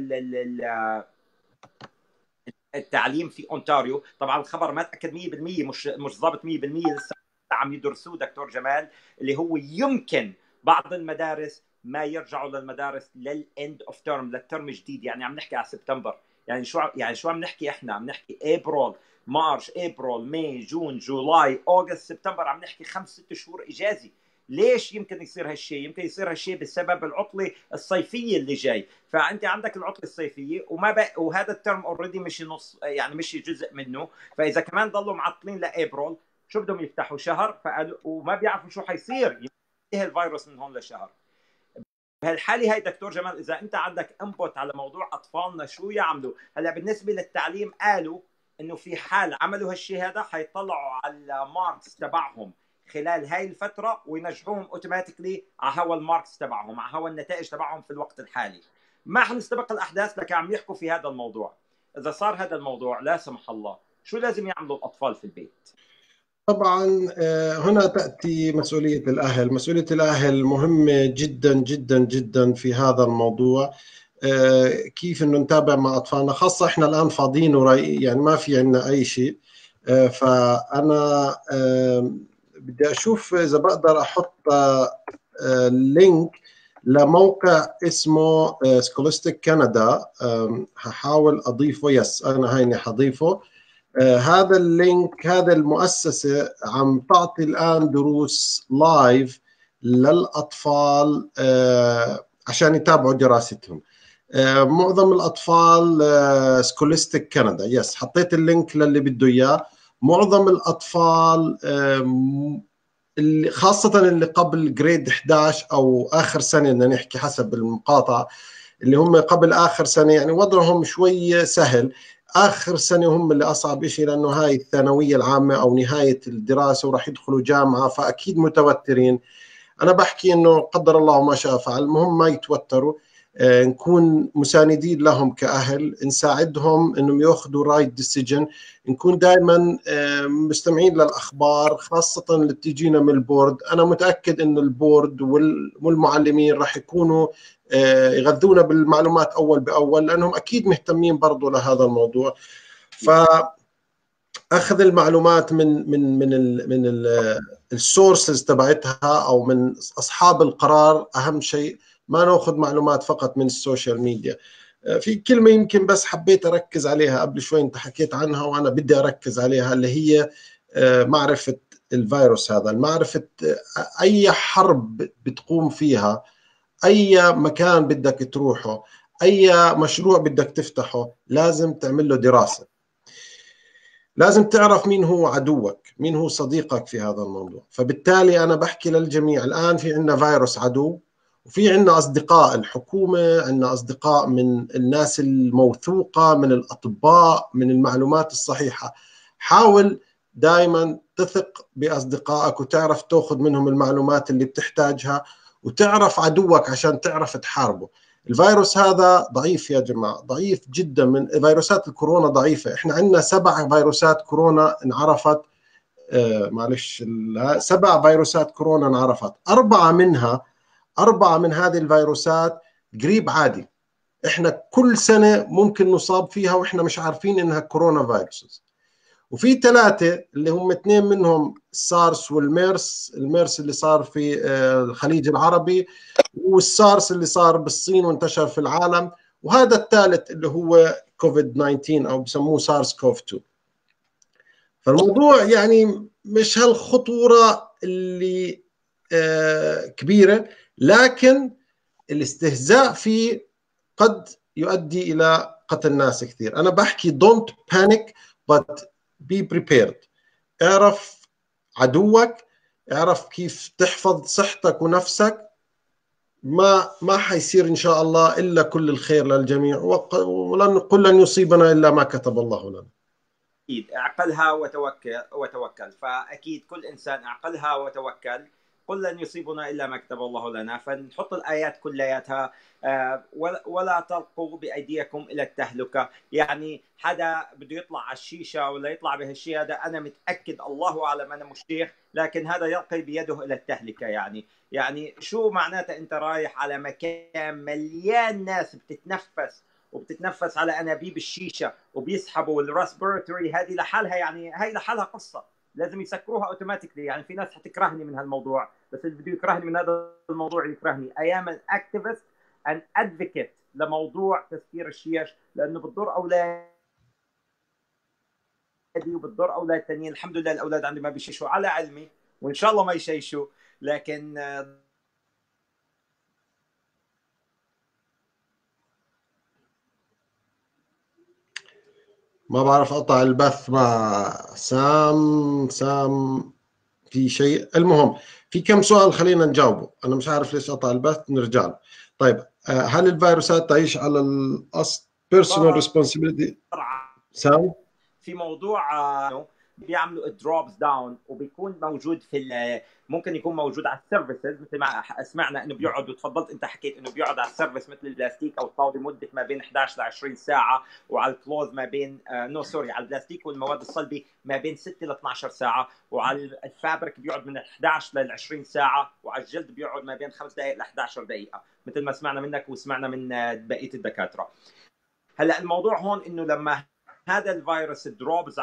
التعليم في أونتاريو. طبعا الخبر ما تاكد 100% مش مش ضابط 100% لسه عم يدرسوه دكتور جمال اللي هو يمكن بعض المدارس ما يرجعوا للمدارس لل end of term لل term الجديد. يعني عم نحكي على سبتمبر. يعني شو يعني شو عم نحكي إحنا؟ عم نحكي April March April May June July August September عم نحكي خمس ست شهور إجازي. ليش يمكن يصير هالشيء؟ يمكن يصير هالشيء بسبب العطلة الصيفية اللي جاي، فأنت عندك العطلة الصيفية وما بق... وهذا ال term already مش نص يعني مش جزء منه، فإذا كمان ضلوا معطلين لأبريل شو بدهم يفتحوا شهر فقالوا وما بيعرفوا شو حيصير ينتهي الفيروس من هون لشهر. بهالحالة هاي دكتور جمال إذا أنت عندك input على موضوع أطفالنا شو يعملوا؟ هلأ بالنسبة للتعليم قالوا إنه في حال عملوا هالشيء هذا حيطلعوا على ال marks تبعهم خلال هاي الفترة وينجحوهم automatically على هوا ال marks تبعهم على هوا النتائج تبعهم في الوقت الحالي. ما حنستبق الأحداث لكن عم يحكوا في هذا الموضوع. إذا صار هذا الموضوع لا سمح الله شو لازم يعملوا الأطفال في البيت؟ طبعا آه، هنا تأتي مسؤولية الأهل، مسؤولية الأهل مهمة جدا جدا جدا في هذا الموضوع. آه، كيف إنه نتابع مع أطفالنا؟ خاصة إحنا الآن فاضيين يعني ما في عندنا أي شيء. آه، فأنا بدي أشوف إذا بقدر أحط link لموقع اسمه Scholastic Canada هحاول أضيفه. yes أنا هيني حضيفه. آه، هذا ال link هذا المؤسسة عم تعطي الآن دروس live للأطفال آه، عشان يتابعوا دراستهم. آه، معظم الأطفال Scholastic كندا yes حطيت ال link للي بده إياه. معظم الأطفال اللي خاصة اللي قبل grade 11 أو آخر سنة بدنا نحكي حسب المقاطعة اللي هم قبل آخر سنة يعني وضعهم شوي سهل. آخر سنة هم اللي أصعب شيء لأنه هاي الثانوية العامة أو نهاية الدراسة وراح يدخلوا جامعة فأكيد متوترين. أنا بحكي إنه قدر الله ما شاء فعل المهم ما يتوتروا. نكون مساندين لهم كأهل نساعدهم إنهم يأخذوا right decision نكون دائما آه، مستمعين للأخبار خاصة اللي بتجينا من ال board. أنا متأكد ان ال board والمعلمين راح يكونوا آه، يغذونا بالمعلومات أول بأول لأنهم أكيد مهتمين برضو لهذا الموضوع. ف أخذ المعلومات من من من ال من ال sources تبعتها أو من أصحاب القرار أهم شيء ما ناخذ معلومات فقط من ال social media. آه، في كلمة يمكن بس حبيت أركز عليها قبل شوي أنت حكيت عنها وأنا بدي أركز عليها اللي هي آه، معرفة الفيروس هذا. معرفة أي حرب بتقوم فيها أي مكان بدك تروحه أي مشروع بدك تفتحه لازم تعمل له دراسة. لازم تعرف مين هو عدوك مين هو صديقك في هذا الموضوع. فبالتالي أنا بحكي للجميع الآن في عندنا فيروس عدو وفي عندنا أصدقاء الحكومة عندنا أصدقاء من الناس الموثوقة من الأطباء من المعلومات الصحيحة. حاول دائما تثق بأصدقائك وتعرف تأخذ منهم المعلومات اللي بتحتاجها وتعرف عدوك عشان تعرف تحاربه. الفيروس هذا ضعيف يا جماعة ضعيف جدا من فيروسات الكورونا ضعيفة. إحنا عندنا سبع فيروسات كورونا انعرفت آه معلش سبع فيروسات كورونا انعرفت. أربعة منها أربعة من هذه الفيروسات قريب عادي. إحنا كل سنة ممكن نصاب فيها وإحنا مش عارفين إنها coronaviruses. وفي ثلاثة اللي هم اثنين منهم السارس والميرس الميرس اللي صار في آه، الخليج العربي والسارس اللي صار بالصين وانتشر في العالم وهذا الثالث اللي هو كوفيد 19 أو بسموه SARS-CoV 2 فالموضوع يعني مش هالخطورة اللي آه، كبيرة. لكن الاستهزاء فيه قد يؤدي إلى قتل ناس كثير. أنا بحكي don't panic but be prepared. اعرف عدوك اعرف كيف تحفظ صحتك ونفسك. ما ما حيصير إن شاء الله إلا كل الخير للجميع. ولن قل لن يصيبنا إلا ما كتب الله لنا. أكيد. اعقلها وتوكل وتوكل. فأكيد كل إنسان اعقلها وتوكل. قل لن يصيبنا إلا ما كتب الله لنا فنحط الآيات كلياتها آه، ولا تلقوا بأيديكم إلى التهلكة. يعني حدا بده يطلع على الشيشة ولا يطلع بهالشيء هذا أنا متأكد الله أعلم أنا مش شيخ لكن هذا يلقي بيده إلى التهلكة يعني. يعني شو معناته أنت رايح على مكان مليان ناس بتتنفس وبتتنفس على أنابيب الشيشة وبيسحبوا ال respiratory هذه لحالها يعني هاي لحالها قصة. لازم يسكروها automatically يعني في ناس حتكرهني من هالموضوع بس اللي بده يكرهني من هذا الموضوع يكرهني. I am activist and advocate لموضوع تسكير الشيش لأنه بتضر أولاد وبتضر أولاد ثانيين الحمد لله الأولاد عندي ما بيشيشوا على علمي وإن شاء الله ما يشيشوا لكن ما بعرف أقطع البث مع سام سام في شيء. المهم في كم سؤال خلينا نجاوبه. أنا مش عارف ليش قطع البث نرجع له. طيب آه، هل الفيروسات تعيش على الاصل personal responsibility سام؟ في موضوع آه، بيعملوا drops down وبيكون موجود في ممكن يكون موجود على ال surfaces مثل ما سمعنا إنه بيقعد وتفضلت أنت حكيت إنه بيقعد على ال surface مثل البلاستيك أو الطاولة مده ما بين 11 ل 20 ساعة وعلى ال clothes ما بين no uh, sorry على البلاستيك والمواد الصلبة ما بين 6 ل 12 ساعة وعلى ال fabric بيقعد من 11 لل 20 ساعة وعلى الجلد بيقعد ما بين 5 دقائق ل 11 دقيقة مثل ما سمعنا منك وسمعنا من آه، بقية الدكاترة. هلأ الموضوع هون إنه لما هذا الفيروس drops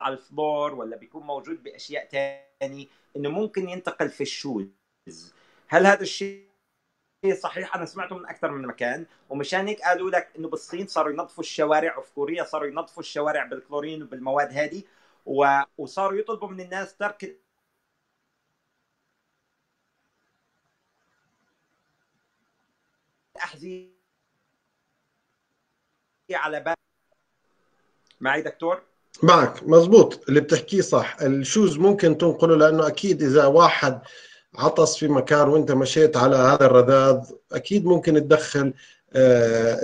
على ال floor ولا بيكون موجود بأشياء ثانية إنه ممكن ينتقل في ال shoes. هل هذا الشيء صحيح؟ أنا سمعته من أكثر من مكان ومشان هيك قالوا لك إنه بالصين صاروا ينظفوا الشوارع وفي كوريا صاروا ينظفوا الشوارع بالكلورين وبالمواد هذه و... وصاروا يطلبوا من الناس ترك الأحذية على بال معي دكتور؟ معك مزبوط. اللي بتحكيه صح. الشوز ممكن تنقله لأنه أكيد إذا واحد عطس في مكان وأنت مشيت على هذا الرذاذ أكيد ممكن تدخل آه،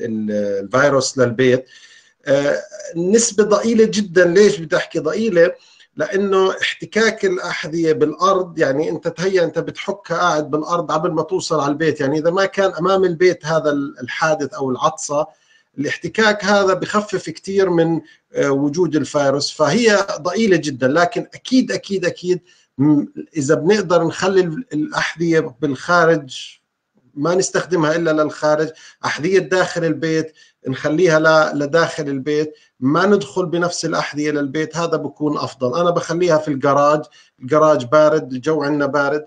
الفيروس للبيت. آه، نسبة ضئيلة جدا. ليش بدي احكي ضئيلة؟ لأنه احتكاك الأحذية بالأرض يعني أنت تهيأ أنت بتحكها قاعد بالأرض قبل ما توصل على البيت. يعني إذا ما كان أمام البيت هذا الحادث أو العطسة الاحتكاك هذا بخفف كثير من آه، وجود الفيروس فهي ضئيلة جدا. لكن أكيد أكيد أكيد إذا بنقدر نخلي الأحذية بالخارج ما نستخدمها إلا للخارج أحذية داخل البيت نخليها لداخل البيت ما ندخل بنفس الأحذية للبيت هذا بكون أفضل. أنا بخليها في الجراج الجراج بارد الجو عندنا بارد.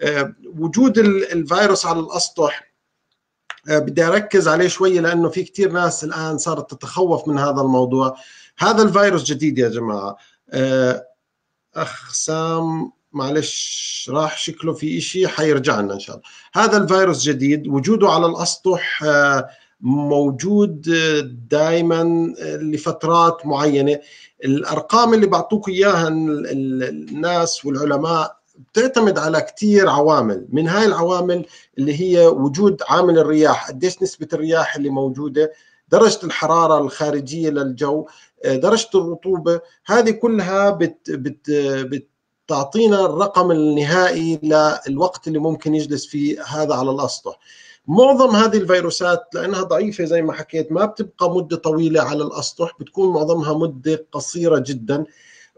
آه، وجود الفيروس على الأسطح بدي أركز عليه شوية لأنه في كثير ناس الآن صارت تتخوف من هذا الموضوع. هذا الفيروس جديد يا جماعة. آه، أخ سام معلش راح شكله في شيء حيرجع لنا إن شاء الله. هذا الفيروس جديد وجوده على الأسطح آه، موجود دائما لفترات معينة. الأرقام اللي بعطوك إياها الناس والعلماء بتعتمد على كثير عوامل من هاي العوامل اللي هي وجود عامل الرياح قديش نسبة الرياح اللي موجودة درجة الحرارة الخارجية للجو آه، درجة الرطوبة هذه كلها بت بت بتعطينا الرقم النهائي للوقت اللي ممكن يجلس فيه هذا على الأسطح. معظم هذه الفيروسات لأنها ضعيفة زي ما حكيت ما بتبقى مدة طويلة على الأسطح بتكون معظمها مدة قصيرة جدا.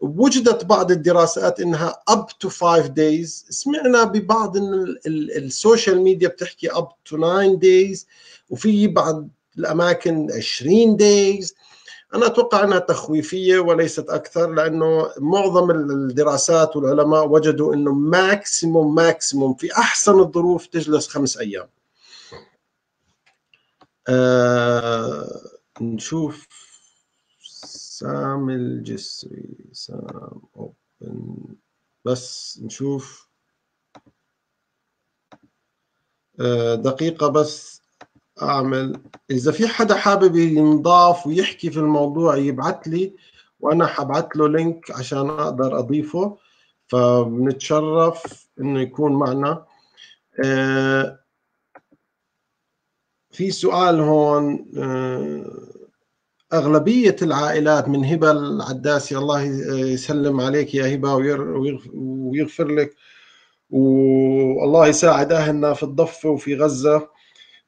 وجدت بعض الدراسات إنها up to 5 days. سمعنا ببعض ال social media بتحكي up to 9 days وفي بعض الأماكن 20 days. أنا أتوقع إنها تخويفية وليست أكثر لأنه معظم الدراسات والعلماء وجدوا إنه maximum maximum في أحسن الظروف تجلس خمس أيام. آه نشوف. سام الجسري. سام open بس نشوف. آه، دقيقة بس أعمل. إذا في حدا حابب ينضاف ويحكي في الموضوع يبعث لي وأنا حبعت له link عشان أقدر أضيفه. فبنتشرف إنه يكون معنا. آه، في سؤال هون آه، أغلبية العائلات من هبة العداسي الله يسلم عليك يا هبة ويغفر لك. والله يساعد أهلنا في الضفة وفي غزة.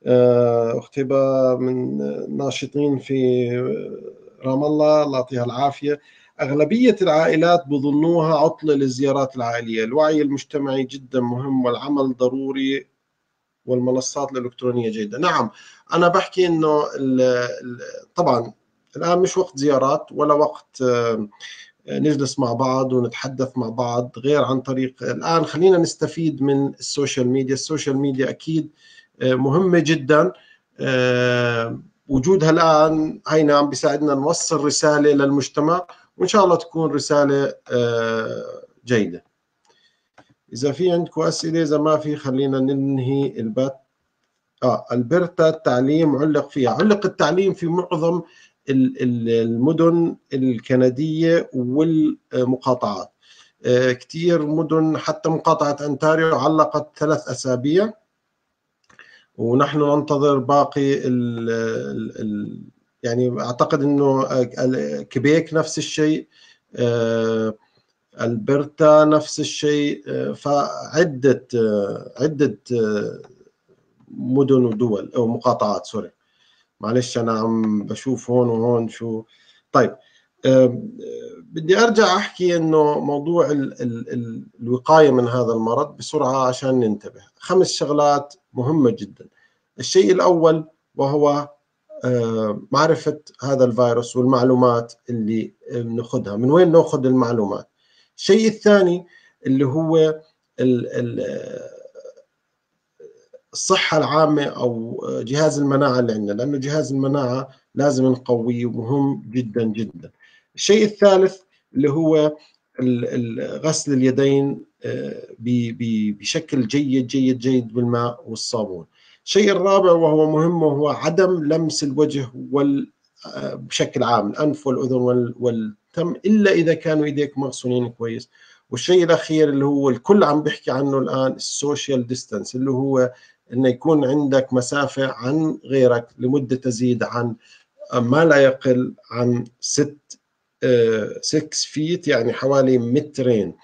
آه، أخت هبة من ناشطين في رام الله الله يعطيها العافية. أغلبية العائلات بظنوها عطلة للزيارات العائلية. الوعي المجتمعي جدا مهم والعمل ضروري والمنصات الإلكترونية جيدة. نعم أنا بحكي أنه طبعا الآن مش وقت زيارات ولا وقت آه، نجلس مع بعض ونتحدث مع بعض غير عن طريق الآن خلينا نستفيد من ال social media. ال social media أكيد آه، مهمة جدا آه، وجودها الآن هينا عم بيساعدنا نوصل رسالة للمجتمع وإن شاء الله تكون رسالة آه، جيدة. إذا في عندكم أسئلة إذا ما في خلينا ننهي البث. آه ألبرتا التعليم علق فيها. علق التعليم في معظم المدن الكندية والمقاطعات. آه، كثير مدن حتى مقاطعة انتاريو علقت ثلاث أسابيع. ونحن ننتظر باقي ال ال يعني أعتقد إنه كيبيك نفس الشيء آه، ألبرتا نفس الشيء آه، فعدة عدة مدن ودول أو مقاطعات سوري. معلش أنا عم بشوف هون وهون شو. طيب بدي أرجع أحكي إنه موضوع ال ال ال الوقاية من هذا المرض بسرعة عشان ننتبه. خمس شغلات مهمة جدا. الشيء الأول وهو معرفة هذا الفيروس والمعلومات اللي بناخذها من وين ناخذ المعلومات؟ الشيء الثاني اللي هو ال ال الصحة العامة أو جهاز المناعة اللي عندنا لأنه جهاز المناعة لازم نقويه ومهم جدا جدا. الشيء الثالث اللي هو غسل اليدين آه، بشكل جيد جيد جيد بالماء والصابون. الشيء الرابع وهو مهم وهو عدم لمس الوجه وال آه، بشكل عام الأنف والأذن والتم إلا إذا كانوا إيديك مغسولين كويس. والشيء الأخير اللي هو الكل عم بيحكي عنه الآن ال social distance اللي هو انه يكون عندك مسافة عن غيرك لمدة تزيد عن ما لا يقل عن ست 6 feet يعني حوالي مترين.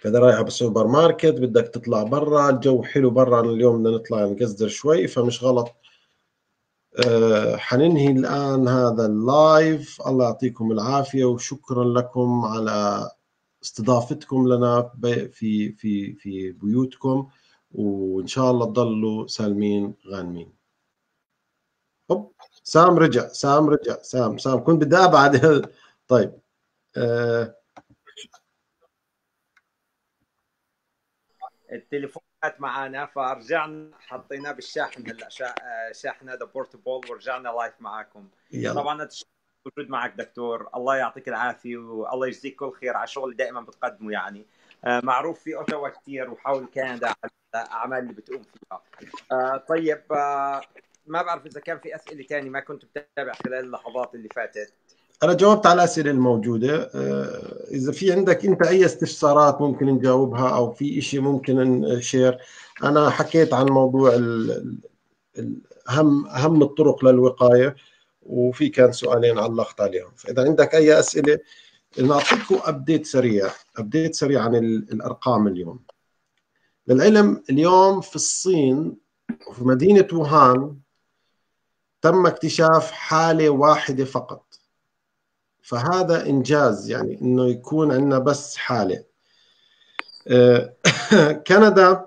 فإذا رايح بالسوبر ماركت بدك تطلع برا الجو حلو برا اليوم بدنا نطلع نقزر شوي فمش غلط. آه، حننهي الآن هذا ال live الله يعطيكم العافية وشكرا لكم على استضافتكم لنا في في في بيوتكم. وإن شاء الله تضلوا سالمين غانمين. سام رجع سام رجع سام سام. كنت بدي أبعد. طيب آه. التليفون كانت معنا فرجعنا حطيناه بالشاحن هلأ. شاحن هذا بورتبول ورجعنا لايف معاكم. يلا. طبعا وجود معك دكتور. الله يعطيك العافية والله يجزيك كل خير على الشغل اللي دائما بتقدمه يعني. آه، معروف في اوتوا كثير وحول كندا على الاعمال اللي بتقوم فيها. آه، طيب ما بعرف إذا كان في أسئلة ثانية ما كنت بتابع خلال اللحظات اللي فاتت. أنا جاوبت على الأسئلة الموجودة. آه، إذا في عندك أنت أي استفسارات ممكن نجاوبها أو في شيء ممكن نشير. أنا حكيت عن موضوع اهم اهم الطرق للوقاية وفي كان سؤالين علقت عليهم. فإذا عندك أي أسئلة نعطيكم update سريع. update سريع عن الأرقام اليوم. للعلم اليوم في الصين وفي مدينة ووهان تم اكتشاف حالة واحدة فقط. فهذا إنجاز يعني إنه يكون عندنا بس حالة. آه، كندا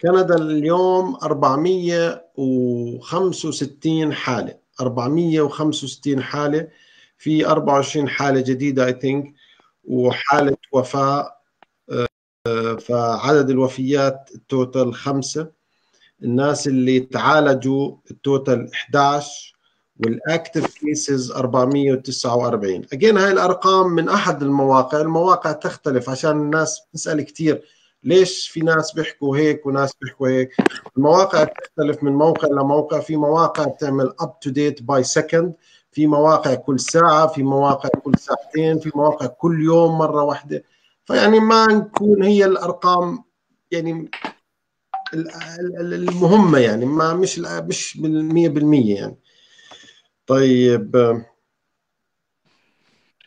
كندا اليوم 465 حالة. 465 حالة. في 24 حالة جديدة اي ثينك وحالة وفاة فعدد الوفيات ال total خمسة. الناس اللي تعالجوا ال total 11 وال active cases 449 again هاي الأرقام من أحد المواقع. المواقع تختلف عشان الناس تسال كثير ليش في ناس بيحكوا هيك وناس بيحكوا هيك؟ المواقع تختلف من موقع لموقع. في مواقع بتعمل up to date by second في مواقع كل ساعة في مواقع كل ساعتين في مواقع كل يوم مرة واحدة. فيعني ما نكون هي الأرقام يعني المهمة يعني ما مش مش 100% يعني. طيب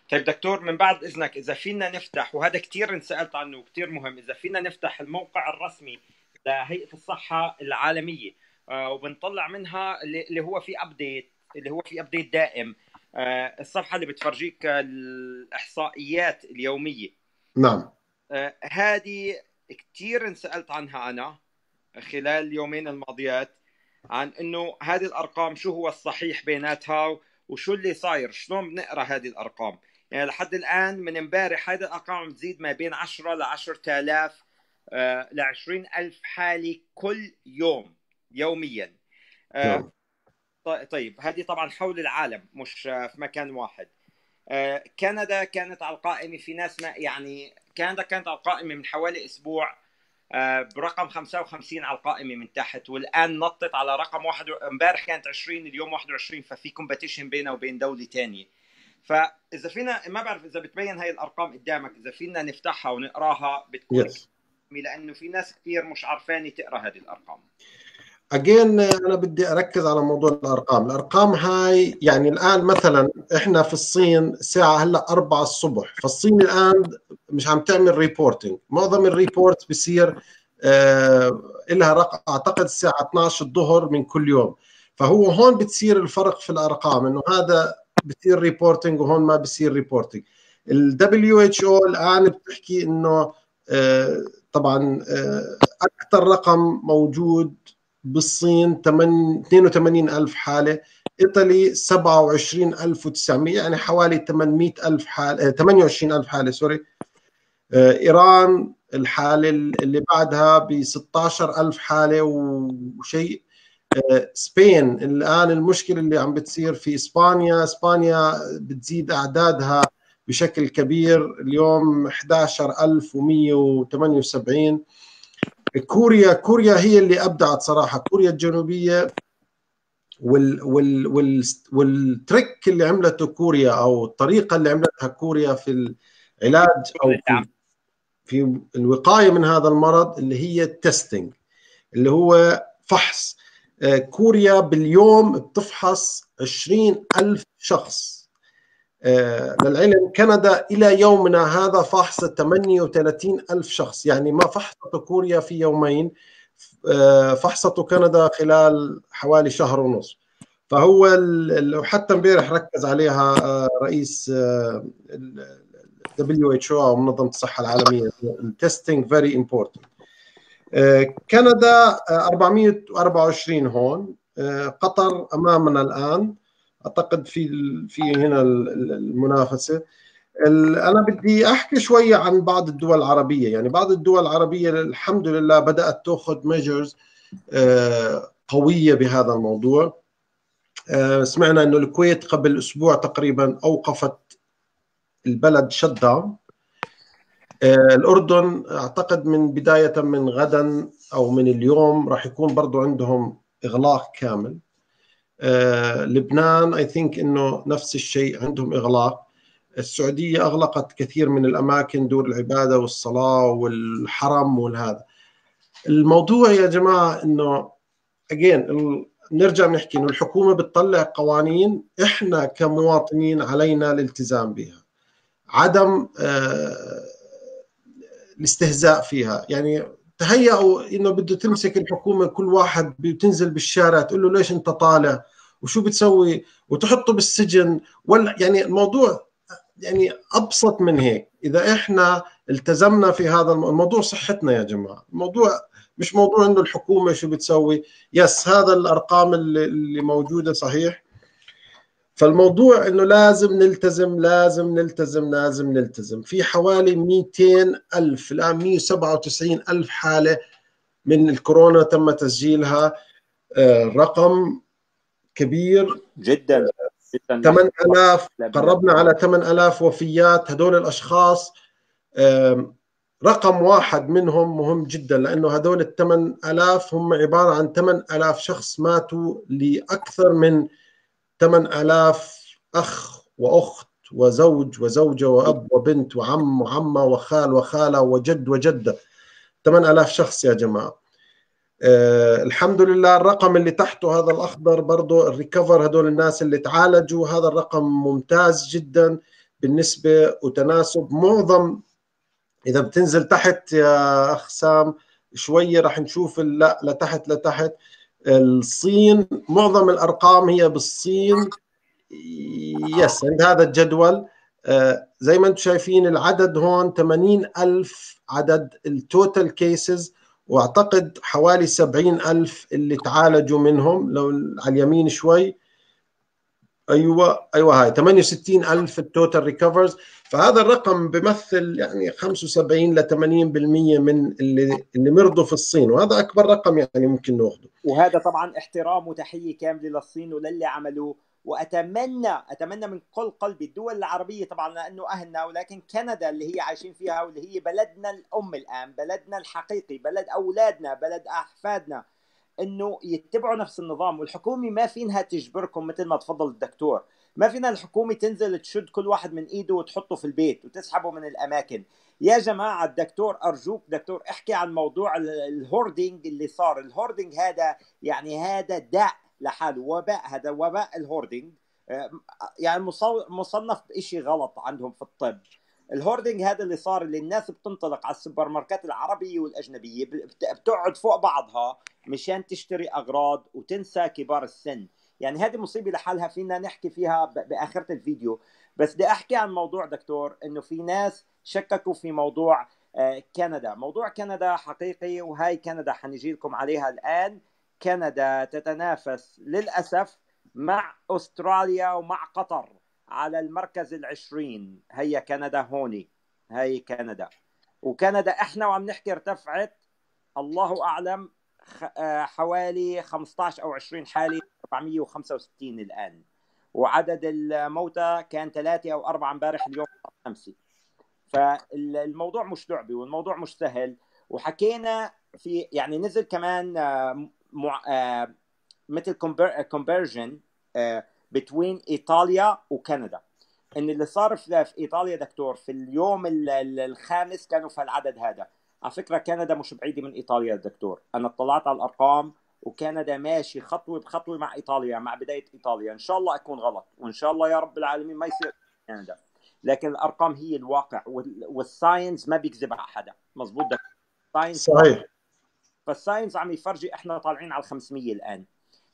طيب دكتور من بعد إذنك إذا فينا نفتح وهذا كثير انسالت عنه وكثير مهم إذا فينا نفتح الموقع الرسمي لهيئه الصحة العالمية آه وبنطلع منها اللي هو في update اللي هو في update دائم آه الصفحة اللي بتفرجيك الإحصائيات اليومية. نعم. آه هذه كثير انسألت عنها أنا خلال اليومين الماضيات عن إنه هذه الأرقام شو هو الصحيح بيناتها وشو اللي صاير؟ شلون بنقرأ هذه الأرقام؟ يعني لحد الآن من امبارح هذه الأرقام بتزيد ما بين 10 ل 10000 ل 20000 حاله كل يوم يوميا. آه طيب هذه طبعا حول العالم مش في مكان واحد. آه كندا كانت على القائمه في ناس ما يعني كندا كانت على القائمه من حوالي أسبوع آه برقم 55 على القائمه من تحت والآن نطت على رقم واحد امبارح كانت 20 اليوم 21 ففي كومبetition بينها وبين دولة ثانية فإذا فينا ما بعرف إذا بتبين هاي الأرقام قدامك إذا فينا نفتحها ونقراها بتكون yes. لأنه في ناس كثير مش عارفين تقرا هذه الأرقام again أنا بدي أركز على موضوع الأرقام. الأرقام هاي يعني الآن مثلا إحنا في الصين الساعة هلأ 4 الصبح فالصين الآن مش عم تعمل reporting معظم ال report بصير آه لها رق... أعتقد الساعة 12 الظهر من كل يوم. فهو هون بتصير الفرق في الأرقام إنه هذا بصير reporting وهون ما بصير reporting الدبليو اتش أو الآن بتحكي إنه آه طبعا آه أكثر رقم موجود بالصين 82 ألف حالة إيطالي 27900 يعني حوالي 800 ألف حالة 28 ألف حالة سوري. إيران الحالة اللي بعدها ب 16 ألف حالة وشيء. سبين الآن المشكلة اللي عم بتصير في إسبانيا إسبانيا بتزيد أعدادها بشكل كبير اليوم 11178 كوريا كوريا هي اللي أبدعت صراحة. كوريا الجنوبية وال وال وال والتريك اللي عملته كوريا أو الطريقة اللي عملتها كوريا في العلاج أو في, في الوقاية من هذا المرض اللي هي التستنج اللي هو فحص. كوريا باليوم بتفحص 20 ألف شخص. للعلم كندا إلى يومنا هذا فحص 38 ألف شخص. يعني ما فحصته كوريا في يومين فحصته كندا خلال حوالي شهر ونص. فهو حتى امبارح ركز عليها رئيس WHO أو منظمة الصحة العالمية. ال testing very important كندا 424 هون قطر أمامنا الآن. أعتقد في في هنا المنافسة. أنا بدي أحكي شوية عن بعض الدول العربية. يعني بعض الدول العربية الحمد لله بدأت تأخذ measures قوية بهذا الموضوع. سمعنا إنه الكويت قبل أسبوع تقريبا أوقفت البلد shut down الأردن أعتقد من بداية من غدا أو من اليوم راح يكون برضو عندهم إغلاق كامل. آه، لبنان اي ثينك إنه نفس الشيء عندهم إغلاق. السعودية أغلقت كثير من الأماكن دور العبادة والصلاة والحرم والهذا. الموضوع يا جماعة إنه اجين نرجع نحكي إنه الحكومة بتطلع قوانين إحنا كمواطنين علينا الالتزام بها عدم آه الاستهزاء فيها. يعني تهيأوا إنه بده تمسك الحكومة كل واحد بتنزل بالشارع تقول له ليش أنت طالع؟ وشو بتسوي؟ وتحطه بالسجن؟ ولا يعني الموضوع يعني أبسط من هيك. إذا إحنا التزمنا في هذا الموضوع صحتنا يا جماعة. الموضوع مش موضوع إنه الحكومة شو بتسوي. يس هذا الأرقام اللي, موجودة صحيح. فالموضوع إنه لازم نلتزم لازم نلتزم لازم نلتزم. في حوالي 200 ألف الآن 197 ألف حالة من الكورونا تم تسجيلها. رقم كبير. جدا جدا. 8000 قربنا على 8000 وفيات هدول الأشخاص. رقم واحد منهم مهم جدا لأنه هدول ال 8000 هم عبارة عن 8000 شخص ماتوا لأكثر من 8000 أخ وأخت وزوج وزوجة وأب وبنت وعم وعمة وخال وخالة وجد وجدة. 8000 شخص يا جماعة. أه الحمد لله الرقم اللي تحته هذا الأخضر برضو الريكفر هدول الناس اللي تعالجوا هذا الرقم ممتاز جدا بالنسبة وتناسب معظم. إذا بتنزل تحت يا أخ سام شوية راح نشوف لا لتحت لتحت. الصين معظم الأرقام هي بالصين. yes عند هذا الجدول زي ما أنتم شايفين العدد هون 80 ألف عدد ال total cases واعتقد حوالي 70 ألف اللي تعالجوا منهم. لو على اليمين شوي. أيوه أيوه هاي 68 ألف ال total recovers فهذا الرقم بمثل يعني 75 ل 80% من اللي اللي مرضوا في الصين وهذا أكبر رقم يعني ممكن ناخذه وهذا طبعا احترام وتحية كاملة للصين وللي عملوه واتمنى أتمنى من كل قلبي الدول العربية طبعا لأنه أهلنا ولكن كندا اللي هي عايشين فيها واللي هي بلدنا الأم الآن بلدنا الحقيقي بلد أولادنا بلد أحفادنا إنه يتبعوا نفس النظام والحكومة ما فينها تجبركم مثل ما تفضل الدكتور. ما فينا الحكومة تنزل تشد كل واحد من إيده وتحطه في البيت وتسحبه من الأماكن. يا جماعة الدكتور أرجوك دكتور احكي عن موضوع ال hoarding اللي صار. ال hoarding هذا يعني هذا داء لحاله وباء هذا وباء ال hoarding. يعني مصنف بشيء غلط عندهم في الطب. ال hoarding هذا اللي صار اللي الناس بتنطلق على السوبر ماركت العربية والأجنبية بتقعد فوق بعضها مشان تشتري أغراض وتنسى كبار السن. يعني هذه مصيبة لحالها فينا نحكي فيها بآخرة الفيديو. بس بدي أحكي عن موضوع دكتور إنه في ناس شككوا في موضوع آه، كندا. موضوع كندا حقيقي وهاي كندا حنجي لكم عليها الآن. كندا تتنافس للأسف مع أستراليا ومع قطر على المركز العشرين. هي كندا هوني. هي كندا. وكندا إحنا وعم نحكي ارتفعت الله أعلم آه، حوالي 15 أو 20 حاله 465 الآن. وعدد الموتى كان ثلاثة أو أربعة امبارح اليوم خمسة. فالموضوع مش لعبه والموضوع مش سهل. وحكينا في يعني نزل كمان آه، مع آه، مثل كونفرجن بين إيطاليا وكندا. إن اللي صار في إيطاليا دكتور في اليوم الخامس كانوا في العدد هذا. على فكرة كندا مش بعيدة من إيطاليا دكتور. أنا اطلعت على الأرقام وكندا ماشي خطوة بخطوة مع إيطاليا مع بداية إيطاليا. إن شاء الله أكون غلط وإن شاء الله يا رب العالمين ما يصير كندا. لكن الأرقام هي الواقع وال science ما بيكذب على حدا. مزبوط دكتور صحيح. فال science عم يفرجي إحنا طالعين على ال 500 الآن.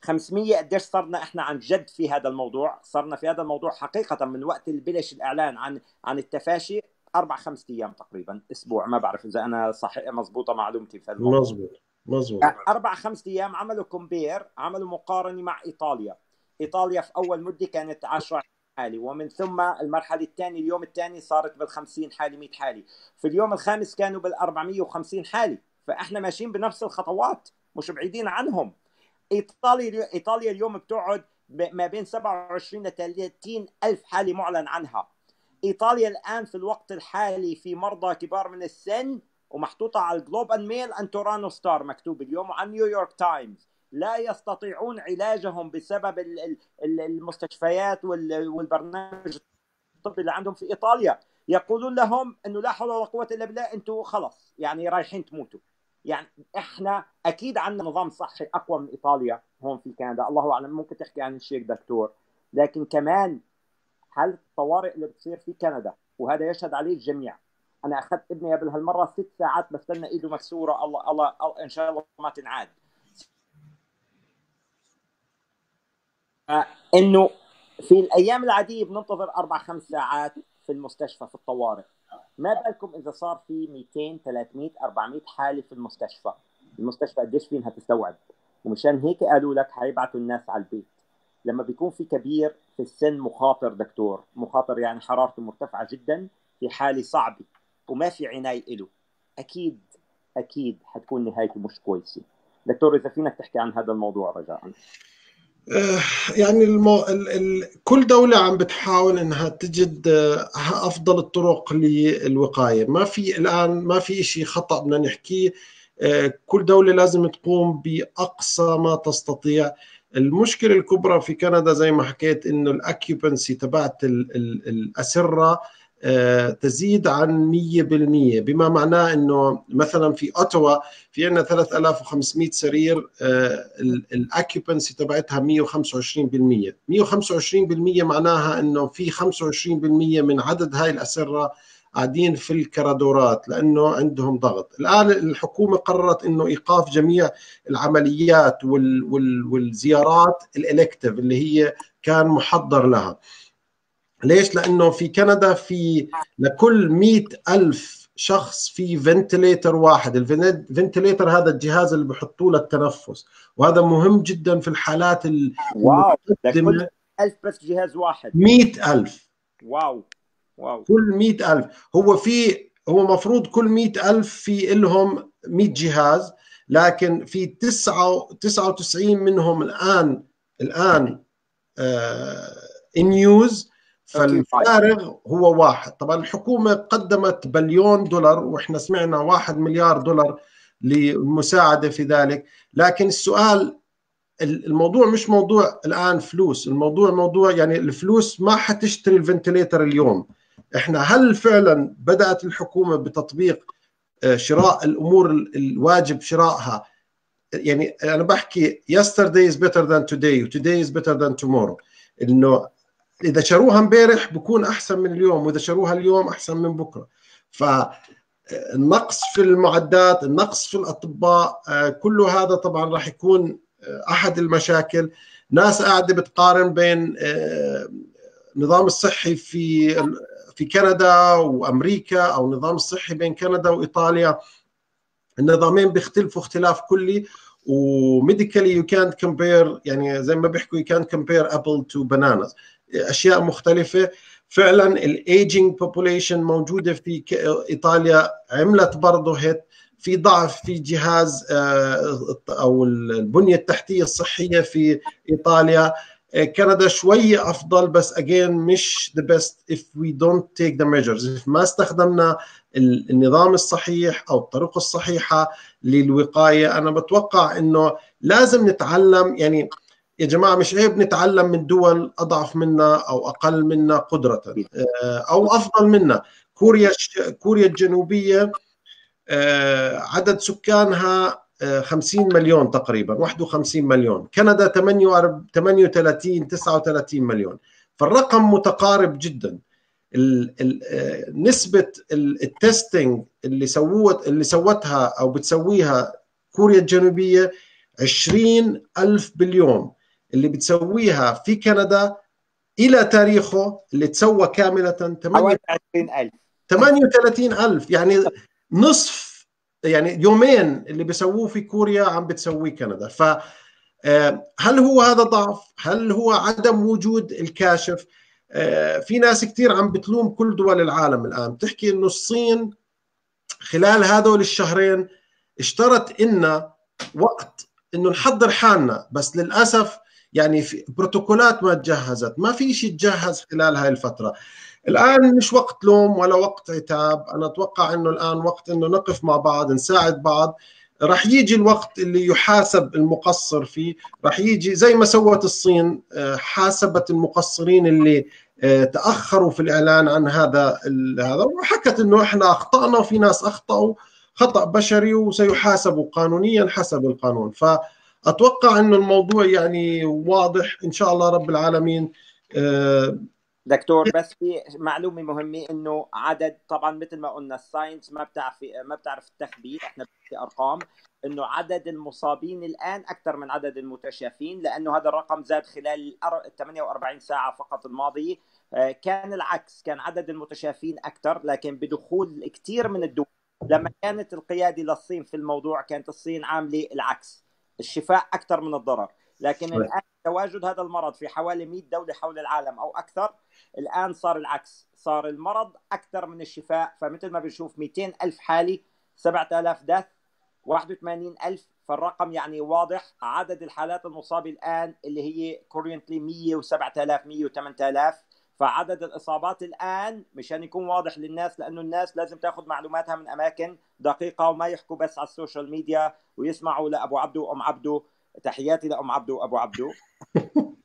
500 قديش صرنا إحنا عن جد في هذا الموضوع؟ صرنا في هذا الموضوع حقيقة من وقت اللي بلش الإعلان عن عن التفشي أربع خمس أيام تقريبا أسبوع. ما بعرف إذا أنا صحيح مضبوطه معلومتي في الموضوع. مزبوط مزبوط أربع خمس أيام عملوا compare عملوا مقارنة مع إيطاليا. إيطاليا في أول مدة كانت 10 حالة ومن ثم المرحلة الثانية اليوم الثاني صارت بال 50 حالة 100 حالة في اليوم الخامس كانوا بال 450 حالة فإحنا ماشيين بنفس الخطوات مش بعيدين عنهم. إيطاليا إيطاليا اليوم بتقعد ما بين 27 ل 30 ألف حاله معلن عنها. إيطاليا الآن في الوقت الحالي في مرضى كبار من السن ومحطوطة على الجلوبال ميل ان تورانو ستار مكتوب اليوم وعن نيويورك تايمز لا يستطيعون علاجهم بسبب المستشفيات والبرنامج الطبي اللي عندهم في إيطاليا. يقولون لهم إنه لا حول ولا قوة إلا بالله أنتم خلص يعني رايحين تموتوا. يعني إحنا أكيد عندنا نظام صحي أقوى من إيطاليا هون في كندا. الله أعلم ممكن تحكي عن الشيء دكتور. لكن كمان حالة الطوارئ اللي بتصير في كندا؟ وهذا يشهد عليه الجميع. أنا أخذت ابني قبل هالمرة ست ساعات بستنى إيده مكسورة. الله الله إن شاء الله ما تنعاد. إنه في الأيام العادية بننتظر أربع خمس ساعات في المستشفى في الطوارئ. ما بالكم إذا صار في 200 300 400 حالة في المستشفى. المستشفى قديش فينها تستوعب؟ ومشان هيك قالوا لك حيبعثوا الناس على البيت. لما بيكون في كبير في السن مخاطر دكتور. مخاطر يعني حرارته مرتفعة جدا في حالة صعبة. وما في عناية له أكيد أكيد حتكون نهايته مش كويسة. دكتور إذا فينك تحكي عن هذا الموضوع رجاء؟ آه، يعني المو... ال... ال... كل دولة عم بتحاول إنها تجد آه، أفضل الطرق للوقاية. ما في الآن ما في شيء خطأ بدنا نحكيه. آه، كل دولة لازم تقوم بأقصى ما تستطيع. المشكلة الكبرى في كندا زي ما حكيت إنه الأكيوبنسي تبعت الأسرة آه، تزيد عن 100% بما معناه إنه مثلا في اوتوا في عندنا 3500 سرير آه، الاكيوبنسي تبعتها 125% 125% معناها إنه في 25% من عدد هاي الأسرة قاعدين في الكرادورات لأنه عندهم ضغط. الآن الحكومة قررت إنه إيقاف جميع العمليات والزيارات الإلكتيف اللي هي كان محضر لها. ليش؟ لأنه في كندا في لكل مئة ألف شخص في ventilator واحد. ال ventilator هذا الجهاز اللي بحطوه للتنفس. وهذا مهم جدا في الحالات wow لكل, 100000 بس جهاز واحد. 100000 wow wow. كل 100000 هو في هو مفروض كل 100000 في لهم 100 جهاز لكن في 99 منهم الآن الآن unused فالفارغ هو واحد. طبعا الحكومة قدمت بليون دولار وإحنا سمعنا واحد مليار دولار للمساعدة في ذلك. لكن السؤال الموضوع مش موضوع الآن فلوس. الموضوع موضوع يعني الفلوس ما حتشتري ال ventilator اليوم. إحنا هل فعلا بدأت الحكومة بتطبيق شراء الأمور الواجب شرائها؟ يعني أنا بحكي yesterday is better than today today is better than tomorrow. إنه إذا شروها امبارح بكون أحسن من اليوم وإذا شروها اليوم أحسن من بكرة. فالنقص في المعدات النقص في الأطباء كل هذا طبعا راح يكون أحد المشاكل. ناس قاعدة بتقارن بين النظام الصحي في في كندا وأمريكا أو النظام الصحي بين كندا وإيطاليا. النظامين بيختلفوا اختلاف كلي وميديكالي يو كانت كومبير يعني زي ما بيحكوا يو كانت كومبير ابل تو باناناز أشياء مختلفة. فعلا ال aging population موجودة في إيطاليا عملت برضه هيك. في ضعف في جهاز أو البنية التحتية الصحية في إيطاليا. كندا شوية أفضل بس again مش the best if we don't take the measures. If ما استخدمنا النظام الصحيح أو الطرق الصحيحة للوقاية أنا بتوقع أنه لازم نتعلم يعني يا جماعة مش عيب نتعلم من دول أضعف منا أو أقل منا قدرة. أو أفضل منا. كوريا كوريا الجنوبية عدد سكانها 50 مليون تقريبا 51 مليون. كندا 38 39 مليون. فالرقم متقارب جدا. نسبة التستنج اللي سوت اللي سوتها أو بتسويها كوريا الجنوبية 20 ألف باليوم اللي بتسويها في كندا إلى تاريخه اللي تسوى كاملة 28000 38000 يعني نصف يعني يومين اللي بيسووه في كوريا عم بتسويه كندا. ف هل هو هذا ضعف؟ هل هو عدم وجود الكاشف؟ في ناس كثير عم بتلوم كل دول العالم الآن. بتحكي إنه الصين خلال هذول الشهرين اشترت إلنا وقت إنه نحضر حالنا. بس للأسف يعني في بروتوكولات ما تجهزت ما في شيء تجهز خلال هاي الفترة. الآن مش وقت لوم ولا وقت عتاب. أنا أتوقع إنه الآن وقت إنه نقف مع بعض نساعد بعض. راح يجي الوقت اللي يحاسب المقصر فيه. راح يجي زي ما سوت الصين حاسبت المقصرين اللي تأخروا في الإعلان عن هذا هذا. وحكت إنه إحنا أخطأنا وفي ناس أخطأوا. خطأ بشري وسيحاسبوا قانونيا حسب القانون. فاتوقع إنه الموضوع يعني واضح. إن شاء الله رب العالمين دكتور بس في معلومة مهمة إنه عدد طبعا مثل ما قلنا الساينس ما بتعرف ما بتعرف التخبير إحنا بنحكي أرقام إنه عدد المصابين الآن أكثر من عدد المتشافين لأنه هذا الرقم زاد خلال 48 ساعة فقط الماضية. كان العكس كان عدد المتشافين أكثر لكن بدخول كثير من الدول لما كانت القيادة للصين في الموضوع كانت الصين عاملة العكس. الشفاء أكثر من الضرر. لكن الآن تواجد هذا المرض في حوالي 100 دولة حول العالم أو أكثر الآن صار العكس. صار المرض أكثر من الشفاء فمثل ما بنشوف 200 ألف حاله 7000 دث 81 ألف فالرقم يعني واضح. عدد الحالات المصابة الآن اللي هي currently 107000 108000 فعدد الإصابات الآن مشان يكون واضح للناس لأنه الناس لازم تاخذ معلوماتها من أماكن دقيقة وما يحكوا بس على ال social media ويسمعوا لأبو عبدو وام عبدو. تحياتي لأم عبدو وابو عبدو.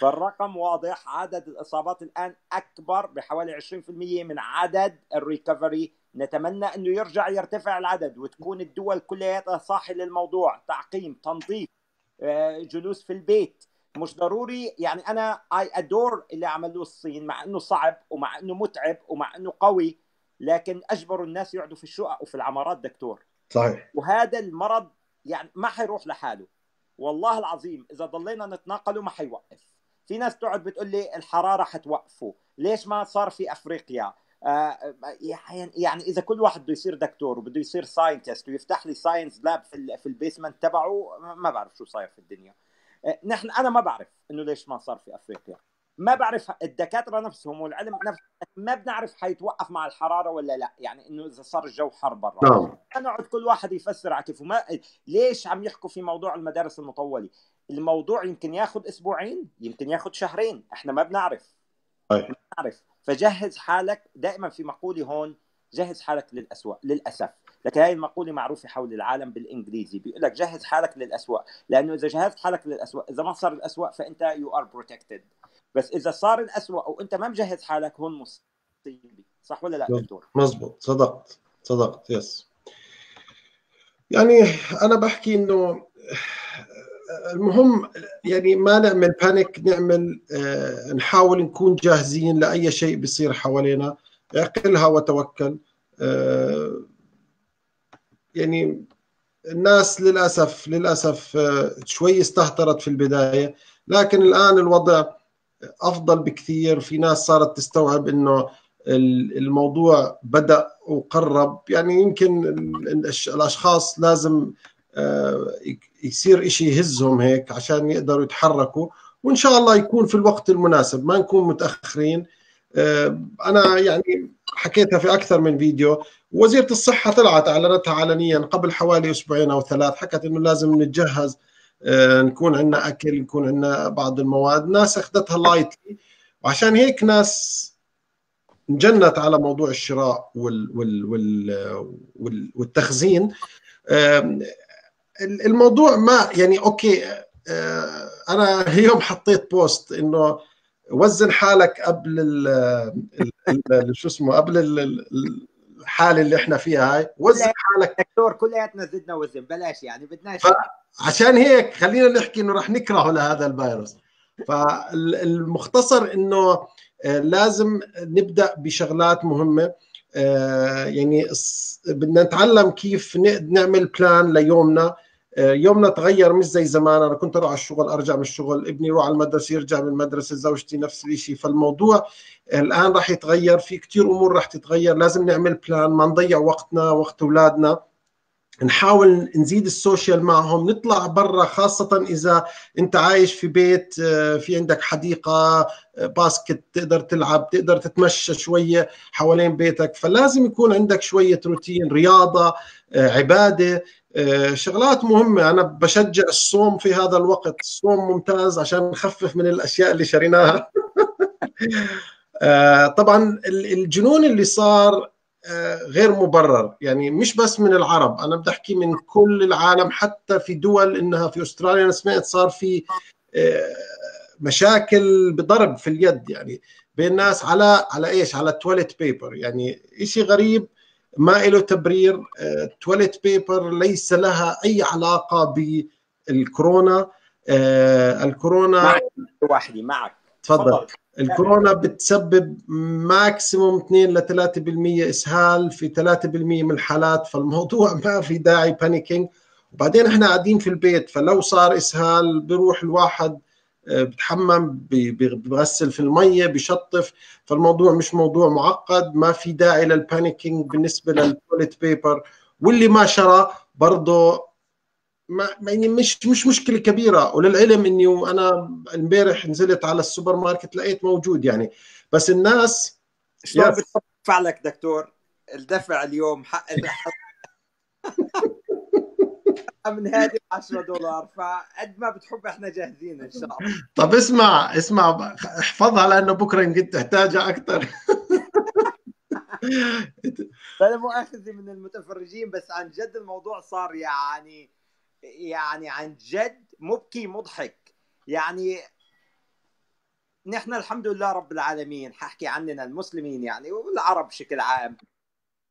فالرقم واضح عدد الإصابات الآن أكبر بحوالي 20% من عدد الريكفري. نتمنى إنه يرجع يرتفع العدد وتكون الدول كلها صاحي للموضوع. تعقيم تنظيف جلوس في البيت. مش ضروري. يعني أنا اي ادور اللي عملوه الصين مع إنه صعب ومع إنه متعب ومع إنه قوي لكن اجبروا الناس يقعدوا في الشقق وفي العمارات دكتور. صحيح. وهذا المرض يعني ما حيروح لحاله. والله العظيم إذا ضلينا نتناقله ما حيوقف. في ناس تقعد بتقول لي الحرارة حتوقفه. ليش ما صار في أفريقيا؟ آه يعني إذا كل واحد بده يصير دكتور وبده يصير scientist ويفتح لي science lab في في ال basement تبعه ما بعرف شو صاير في الدنيا. نحن أنا ما بعرف إنه ليش ما صار في أفريقيا. ما بعرف الدكاترة نفسهم والعلم نفسه ما بنعرف حيتوقف مع الحرارة ولا لا. يعني إنه إذا صار الجو حر برا. نعم. نقعد كل واحد يفسر على كيفه. ما ليش عم يحكوا في موضوع المدارس المطولة؟ الموضوع يمكن ياخذ أسبوعين يمكن ياخذ شهرين. إحنا ما بنعرف. طيب. ما بنعرف. فجهز حالك. دائما في مقولة هون جهز حالك للأسوأ للأسف. لكن هاي المقولة معروفة حول العالم بالإنجليزي. بيقول لك جهز حالك للأسوأ لأنه إذا جهزت حالك للأسوأ إذا ما صار الأسوأ فأنت you are protected بس إذا صار الأسوأ وأنت ما مجهز حالك هون مصيبة. صح ولا لا دكتور؟ مزبوط صدقت. صدقت. yes يعني أنا بحكي إنه المهم يعني ما نعمل بانيك نعمل آه نحاول نكون جاهزين لأي شيء بيصير حوالينا. اعقلها وتوكل. آه يعني الناس للأسف للأسف آه شوي استهترت في البداية لكن الآن الوضع أفضل بكثير. في ناس صارت تستوعب إنه الموضوع بدأ وقرب. يعني يمكن الأشخاص لازم يصير إشي يهزهم هيك عشان يقدروا يتحركوا وإن شاء الله يكون في الوقت المناسب ما نكون متأخرين. أنا يعني حكيتها في أكثر من فيديو. وزيرة الصحة طلعت أعلنتها علنيا قبل حوالي أسبوعين أو ثلاث حكت إنه لازم نتجهز نكون عندنا أكل نكون عندنا بعض المواد. ناس أخذتها لايتلي وعشان هيك ناس انجنت على موضوع الشراء وال وال وال والتخزين. الموضوع ما يعني okay أنا اليوم حطيت post إنه وزن حالك قبل شو اسمه قبل الحالة اللي إحنا فيها هاي وزن حالك. دكتور كلياتنا زدنا وزن بلاش يعني بدناش. عشان هيك خلينا نحكي إنه رح نكرهه لهذا الفيروس. فالمختصر إنه لازم نبدأ بشغلات مهمة. يعني بدنا نتعلم كيف نعمل plan ليومنا. يومنا تغير مش زي زمان. أنا كنت أروح على الشغل أرجع من الشغل ابني يروح على المدرسة يرجع من المدرسة زوجتي نفس الشيء فالموضوع الآن راح يتغير في كثير أمور راح تتغير. لازم نعمل plan ما نضيع وقتنا وقت أولادنا. نحاول نزيد ال social معهم نطلع برا خاصة إذا أنت عايش في بيت في عندك حديقة باسكت تقدر تلعب تقدر تتمشى شوية حوالين بيتك. فلازم يكون عندك شوية روتين رياضة عبادة. شغلات مهمة. أنا بشجع الصوم في هذا الوقت. الصوم ممتاز عشان نخفف من الأشياء اللي شريناها. طبعا الجنون اللي صار غير مبرر. يعني مش بس من العرب. أنا بدي أحكي من كل العالم حتى في دول إنها في أستراليا أنا سمعت صار في مشاكل بضرب في اليد. يعني بين الناس على على إيش؟ على ال toilet paper يعني شيء غريب. ما له تبرير ال toilet paper ليس لها أي علاقة بالكورونا الكورونا معك معك. تفضل. الكورونا بتسبب maximum 2 ل 3% إسهال في 3% من الحالات فالموضوع ما في داعي panicking وبعدين إحنا قاعدين في البيت فلو صار إسهال بيروح الواحد بتحمم بغسل في المية بشطف فالموضوع مش موضوع معقد ما في داعي لل panicking بالنسبة لل toilet paper واللي ما شرى برضه ما يعني مش مش مشكلة كبيرة. وللعلم اني أنا امبارح نزلت على السوبر ماركت لقيت موجود يعني. بس الناس شلون بدفع لك دكتور؟ الدفع اليوم حق من هذه 10 دولار فقد ما بتحب إحنا جاهزين إن شاء الله. طب اسمع اسمع احفظها لأنه بكرة يمكن تحتاجها أكثر فلا مؤاخذه من المتفرجين بس عن جد الموضوع صار يعني يعني عن جد مبكي مضحك. يعني نحن الحمد لله رب العالمين ححكي عننا المسلمين يعني والعرب بشكل عام.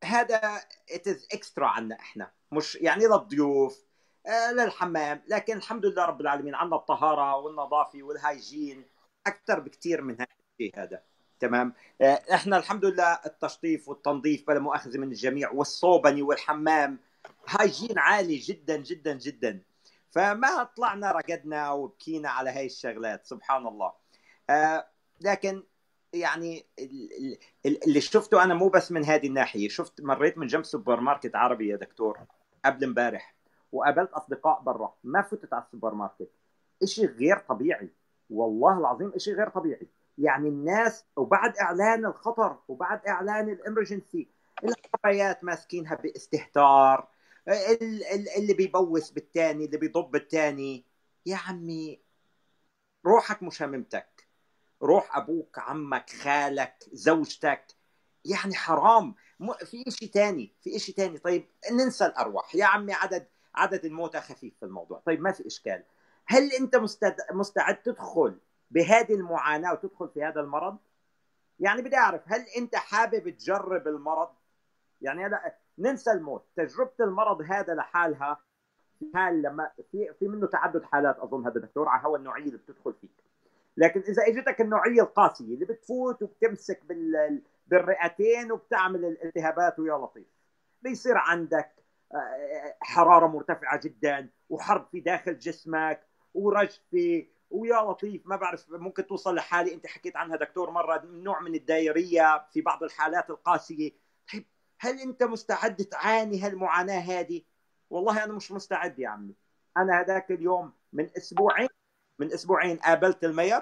هذا it's extra عنا إحنا. مش يعني للضيوف آه للحمام لكن الحمد لله رب العالمين عنا الطهارة والنظافة وال hygiene أكثر بكثير من هذا الشيء هذا. تمام؟ آه إحنا الحمد لله التشطيف والتنظيف بلا مؤاخذة من الجميع والصوبني والحمام hygiene عالي جدا جدا جدا. فما طلعنا رقدنا وبكينا على هاي الشغلات سبحان الله. آه لكن يعني اللي شفته أنا مو بس من هذه الناحية شفت مريت من جنب سوبر ماركت عربي يا دكتور قبل امبارح وقابلت أصدقاء برا ما فتت على السوبر ماركت. شيء غير طبيعي والله العظيم شيء غير طبيعي. يعني الناس وبعد إعلان الخطر وبعد إعلان ال emergency العربيات ماسكينها باستهتار اللي بيبوس بالثاني اللي بيضب بالثاني يا عمي روحك مش هممتك روح أبوك عمك خالك زوجتك. يعني حرام. في شيء ثاني في شيء ثاني طيب ننسى الأرواح. يا عمي عدد عدد الموتى خفيف في الموضوع. طيب ما في إشكال. هل أنت مستعد, مستعد تدخل بهذه المعاناة وتدخل في هذا المرض؟ يعني بدي أعرف هل أنت حابب تجرب المرض؟ يعني هلا ننسى الموت. تجربة المرض هذا لحالها حال لما في في منه تعدد حالات أظن هذا دكتور على هو النوعية اللي بتدخل فيك. لكن إذا إجتك النوعية القاسية اللي بتفوت وبتمسك بال بالرئتين وبتعمل الالتهابات ويا لطيف. بيصير عندك آه، حرارة مرتفعة جدا وحرب في داخل جسمك ورجفه ويا لطيف ما بعرف ممكن توصل لحالة أنت حكيت عنها دكتور مرة نوع من الدايرية في بعض الحالات القاسية. طيب هل أنت مستعد تعاني هالمعاناة هذه؟ والله أنا مش مستعد يا عمي. أنا هذاك اليوم من أسبوعين من أسبوعين قابلت المير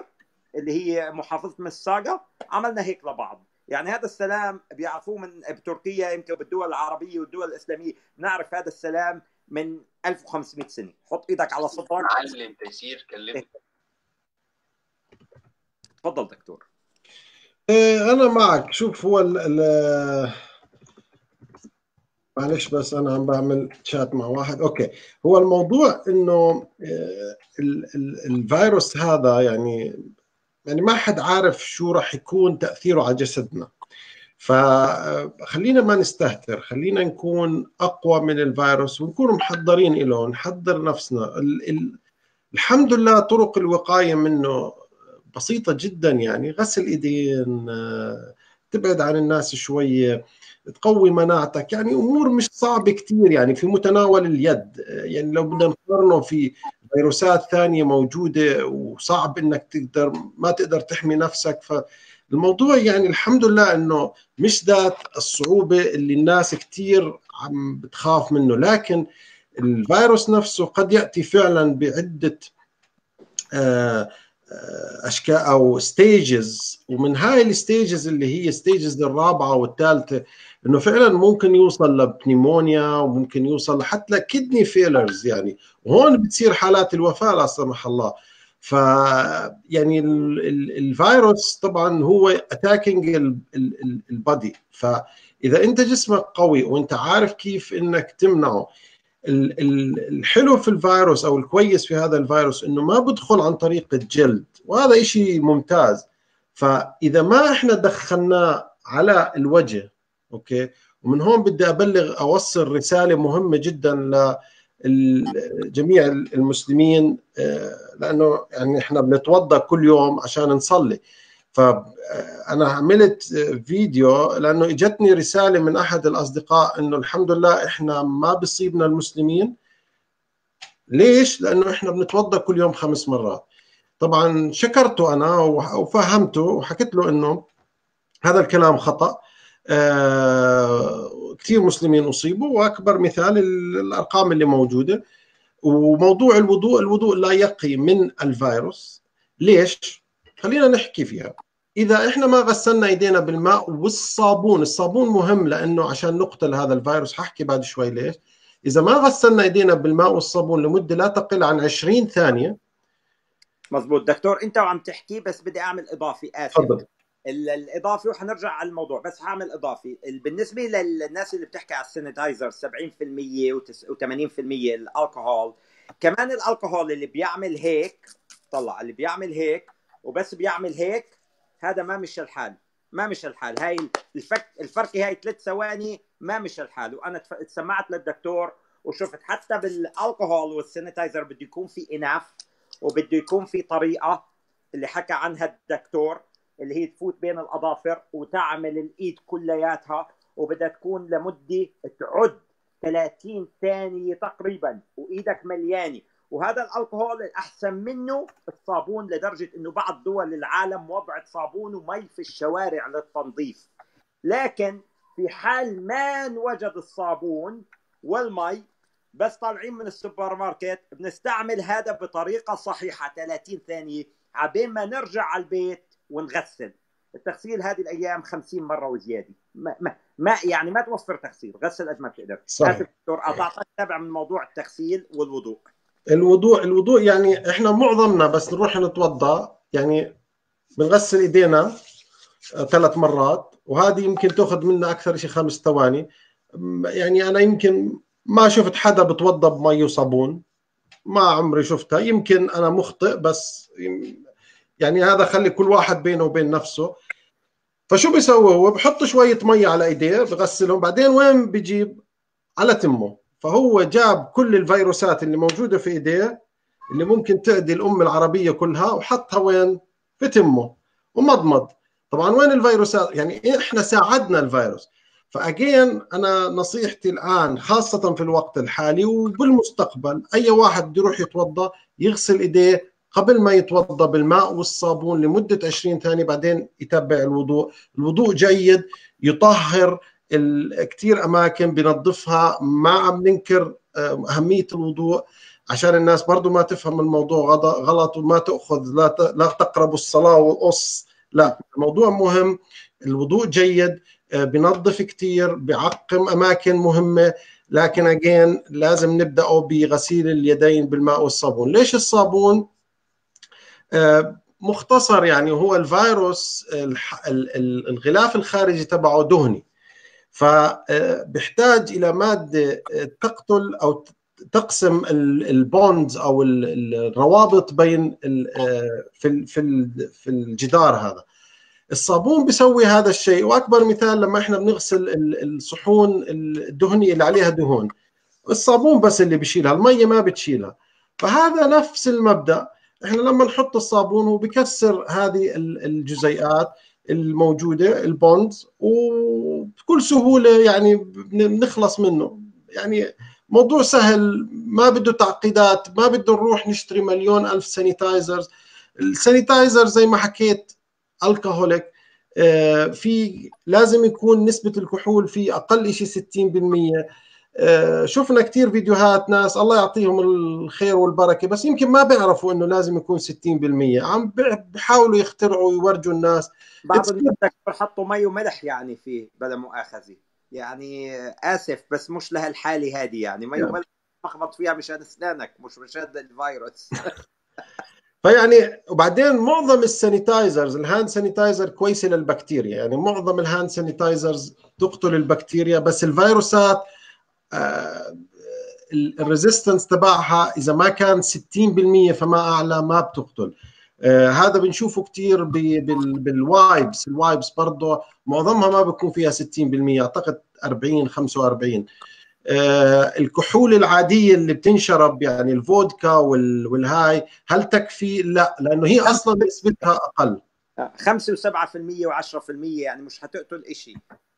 اللي هي محافظة مساقه عملنا هيك لبعض. يعني هذا السلام بيعرفوه من بتركيا يمكن بالدول العربية والدول الإسلامية. نعرف هذا السلام من 1500 سنة. حط إيدك على صدرك معلم تيسير كلمني. تفضل دكتور. إيه، أنا معك. شوف هو ال معلش بس أنا عم بعمل شات مع واحد. أوكي. هو الموضوع إنه آه، الفيروس هذا يعني يعني ما حد عارف شو راح يكون تأثيره على جسدنا. فخلينا ما نستهتر. خلينا نكون أقوى من الفيروس ونكون محضرين له نحضر نفسنا. الحمد لله طرق الوقاية منه بسيطة جدا يعني. غسل إيدين آه، تبعد عن الناس شوية تقوي مناعتك يعني أمور مش صعبة كثير يعني في متناول اليد. يعني لو بدنا نقارنه في فيروسات ثانية موجودة وصعب إنك تقدر ما تقدر تحمي نفسك. فالموضوع يعني الحمد لله إنه مش ذات الصعوبة اللي الناس كثير عم بتخاف منه. لكن الفيروس نفسه قد يأتي فعلا بعدة آه اشكال أو stages ومن هاي ال stages اللي هي stages الرابعة والثالثة إنه فعلا ممكن يوصل ل pneumonia وممكن يوصل لحتى ل kidney failures يعني وهون بتصير حالات الوفاة لا سمح الله. ف يعني الفيروس طبعا هو attacking ال body فإذا أنت جسمك قوي وأنت عارف كيف إنك تمنعه الحلو في الفيروس أو الكويس في هذا الفيروس إنه ما بدخل عن طريق الجلد وهذا شيء ممتاز. فإذا ما إحنا دخلناه على الوجه أوكي ومن هون بدي أبلغ أوصل رسالة مهمة جدا لجميع المسلمين آه، لأنه يعني إحنا بنتوضا كل يوم عشان نصلي. فانا عملت فيديو لأنه إجتني رسالة من أحد الأصدقاء إنه الحمد لله إحنا ما بصيبنا المسلمين. ليش؟ لأنه إحنا بنتوضا كل يوم خمس مرات. طبعا شكرته أنا وفهمته وحكيت له إنه هذا الكلام خطأ. آه كثير مسلمين أصيبوا وأكبر مثال الأرقام اللي موجودة. وموضوع الوضوء الوضوء لا يقي من الفيروس. ليش؟ خلينا نحكي فيها. إذا إحنا ما غسلنا إيدينا بالماء والصابون الصابون مهم لأنه عشان نقتل هذا الفيروس ححكي بعد شوي ليش. إذا ما غسلنا إيدينا بالماء والصابون لمدة لا تقل عن 20 ثانية. مزبوط دكتور أنت وعم تحكي بس بدي أعمل اضافي اسف تفضل. الاضافي وحنرجع على الموضوع بس هعمل اضافي بالنسبة للناس اللي بتحكي على السانيتايزر 70% و80% الألكوهول. كمان الألكوهول اللي بيعمل هيك طلع اللي بيعمل هيك وبس بيعمل هيك هذا ما مش الحال. ما مش الحال. هاي الفك الفرق هاي ثلاث ثواني ما مش الحال. وأنا سمعت للدكتور وشفت حتى بال alcohol وال sanitizer بده يكون في enough وبده يكون في طريقة اللي حكى عنها الدكتور اللي هي تفوت بين الأظافر وتعمل الإيد كلياتها وبدها تكون لمدة تعد 30 ثانية تقريبا. وإيدك مليانة. وهذا الالكوهول الأحسن منه الصابون لدرجة إنه بعض دول العالم وضعت صابون ومي في الشوارع للتنظيف. لكن في حال ما انوجد الصابون والمي بس طالعين من السوبر ماركت بنستعمل هذا بطريقة صحيحة. 30 ثانية عبين ما نرجع على البيت ونغسل. التغسيل هذه الأيام 50 مرة وزيادة. ما, ما, ما يعني ما توفر تغسيل غسل قد ما بتقدر صحيح دكتور قطعتك تابع من موضوع التغسيل والوضوء. الوضوء الوضوء يعني إحنا معظمنا بس نروح نتوضأ يعني بنغسل إيدينا ثلاث مرات وهذه يمكن تأخذ منا أكثر شيء خمس ثواني. يعني أنا يمكن ما شفت حدا بتوضأ بمي وصابون ما عمري شفتها. يمكن أنا مخطئ بس يعني هذا خلي كل واحد بينه وبين نفسه. فشو بيسوي هو؟ بحط شوية مي على إيديه بغسلهم بعدين وين بيجيب؟ على تمه. فهو جاب كل الفيروسات اللي موجودة في إيديه اللي ممكن تأذي الام العربية كلها وحطها وين؟ في تمه. ومضمض. طبعا وين الفيروسات؟ يعني إحنا ساعدنا الفيروس. فأجين أنا نصيحتي الآن خاصة في الوقت الحالي وبالمستقبل أي واحد بده يروح يتوضا يغسل إيديه قبل ما يتوضا بالماء والصابون لمدة 20 ثانية بعدين يتبع الوضوء. الوضوء جيد يطهر كثير أماكن بنظفها. ما عم ننكر آه، أهمية الوضوء. عشان الناس برضو ما تفهم الموضوع غلط وما تأخذ. لا لا تقربوا الصلاة والقص. لا الموضوع مهم. الوضوء جيد آه، بنظف كثير بعقم أماكن مهمة. لكن اجين لازم نبدأه بغسيل اليدين بالماء والصابون. ليش الصابون؟ آه، مختصر يعني هو الفيروس الغلاف الخارجي تبعه دهني. فبيحتاج إلى مادة تقتل أو تقسم ال bonds أو الروابط بين آه، في في الجدار هذا. الصابون بيسوي هذا الشيء. وأكبر مثال لما إحنا بنغسل الصحون الدهنيه اللي عليها دهون. الصابون بس اللي بيشيلها المية ما بتشيلها. فهذا نفس المبدأ. إحنا لما نحط الصابون هو بكسر هذه الجزيئات. الموجودة ال bonds وبكل سهولة يعني بنخلص منه. يعني موضوع سهل ما بده تعقيدات ما بده نروح نشتري مليون ألف sanitizers ال sanitizer زي ما حكيت alcoholic في لازم يكون نسبة الكحول فيه أقل شيء 60% آه، شفنا كثير فيديوهات ناس الله يعطيهم الخير والبركة بس يمكن ما بيعرفوا إنه لازم يكون 60% عم بيحاولوا يخترعوا ويورجوا الناس. بعض الناس حطوا مي وملح يعني فيه بلا مؤاخذة. يعني آسف بس مش لهالحالة هذه يعني. مي وملح مخبط فيها مشان أسنانك مش مشان الفيروس. فيعني وبعدين معظم ال sanitizers ال hand sanitizer كويسة للبكتيريا. يعني معظم ال hand sanitizers تقتل البكتيريا بس الفيروسات آه ال resistance تبعها إذا ما كان 60% فما أعلى ما بتقتل. آه هذا بنشوفه كثير بال wipes ال wipes برضه معظمها ما بيكون فيها 60% أعتقد 40 45 آه، الكحول العادية اللي بتنشرب يعني الفودكا والهاي هل تكفي؟ لا لأنه هي أصلا نسبتها أقل. 5 و7% و10% يعني مش حتقتل شيء آه،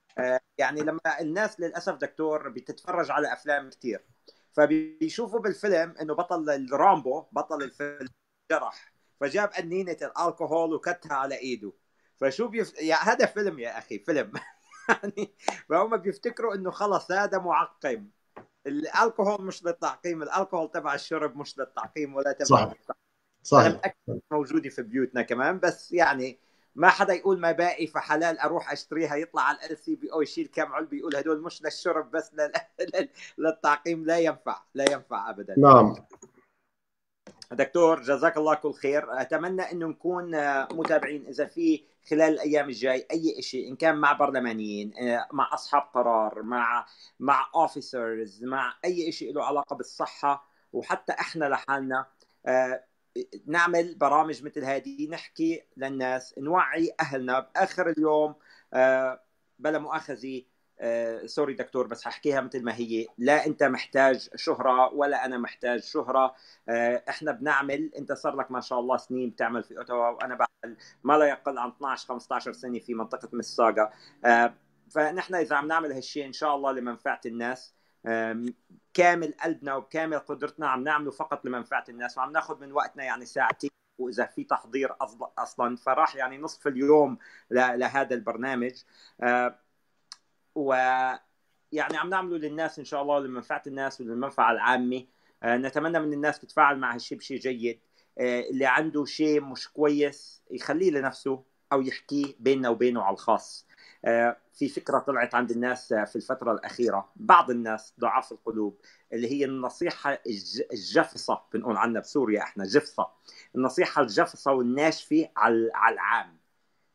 يعني لما الناس للأسف دكتور بتتفرج على أفلام كثير فبيشوفوا بالفيلم إنه بطل الرامبو بطل الفيلم جرح فجاب قنينه الألكوهول وكتها على إيده. فشو بيف... يعني هذا فيلم يا أخي فيلم. يعني فهم بيفتكروا إنه خلص هذا معقم. الألكوهول مش للتعقيم الألكوهول تبع الشرب مش للتعقيم ولا تبع صح صح موجوده في بيوتنا كمان بس يعني ما حدا يقول ما باقي فحلال أروح أشتريها يطلع على LCBO يشيل كم علبه يقول هدول مش للشرب بس للتعقيم لا ينفع لا ينفع ابدا. نعم. دكتور جزاك الله كل خير. أتمنى انه نكون متابعين إذا في خلال الأيام الجاي أي شيء إن كان مع برلمانيين آه، مع أصحاب قرار مع مع officers مع أي شيء له علاقة بالصحة وحتى إحنا لحالنا آه، نعمل برامج مثل هذه نحكي للناس نوعي أهلنا. بآخر اليوم آه، بلا مؤاخذة آه، sorry دكتور بس هحكيها مثل ما هي. لا أنت محتاج شهرة ولا أنا محتاج شهرة. آه، إحنا بنعمل أنت صار لك ما شاء الله سنين بتعمل في اوتوا وأنا بعمل ما لا يقل عن 12 15 سنة في منطقة مساغا فنحن إذا عم نعمل هالشيء إن شاء الله لمنفعة الناس. كامل قلبنا وبكامل قدرتنا عم نعمله فقط لمنفعة الناس وعم ناخذ من وقتنا يعني ساعتين وإذا في تحضير أصلا. فراح يعني نصف اليوم لهذا البرنامج. و يعني عم نعمله للناس إن شاء الله لمنفعه الناس وللمنفعة العامة. آه، نتمنى من الناس تتفاعل مع هالشيء بشيء جيد. آه، اللي عنده شيء مش كويس يخليه لنفسه أو يحكيه بيننا وبينه على الخاص. آه، في فكرة طلعت عند الناس في الفترة الأخيرة بعض الناس ضعاف القلوب اللي هي النصيحة الجفصة بنقول عنها بسوريا إحنا جفصة. النصيحة الجفصة والناشفه على العام.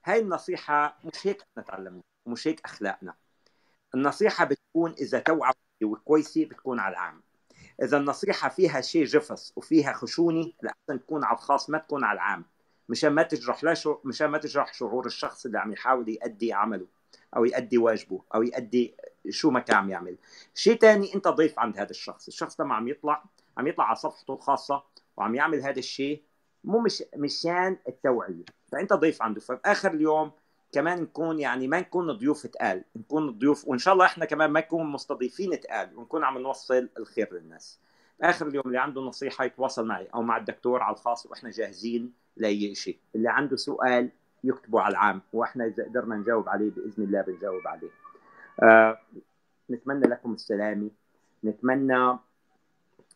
هاي النصيحة مش هيك إحنا تعلمنا ومش هيك أخلاقنا. النصيحة بتكون إذا توعى وكويسة بتكون على العام. إذا النصيحة فيها شيء جفص وفيها خشونة لاحسن تكون على الخاص ما تكون على العام. مشان ما تجرح لا شو مشان ما تجرح شعور الشخص اللي عم يحاول يؤدي عمله. أو يؤدي واجبه أو يؤدي شو ما كان عم يعمل. شيء ثاني أنت ضيف عند هذا الشخص الشخص لما عم يطلع عم يطلع على صفحته الخاصة وعم يعمل هذا الشيء مو مش مشان التوعية. فأنت ضيف عنده. فباخر اليوم كمان نكون يعني ما نكون ضيوف تقال نكون ضيوف وإن شاء الله إحنا كمان ما نكون مستضيفين تقال ونكون عم نوصل الخير للناس. آخر اليوم اللي عنده نصيحة يتواصل معي أو مع الدكتور على الخاص وإحنا جاهزين لأي شيء. اللي عنده سؤال يكتبه على العام وإحنا إذا قدرنا نجاوب عليه بإذن الله بنجاوب عليه. آه نتمنى لكم السلامة. نتمنى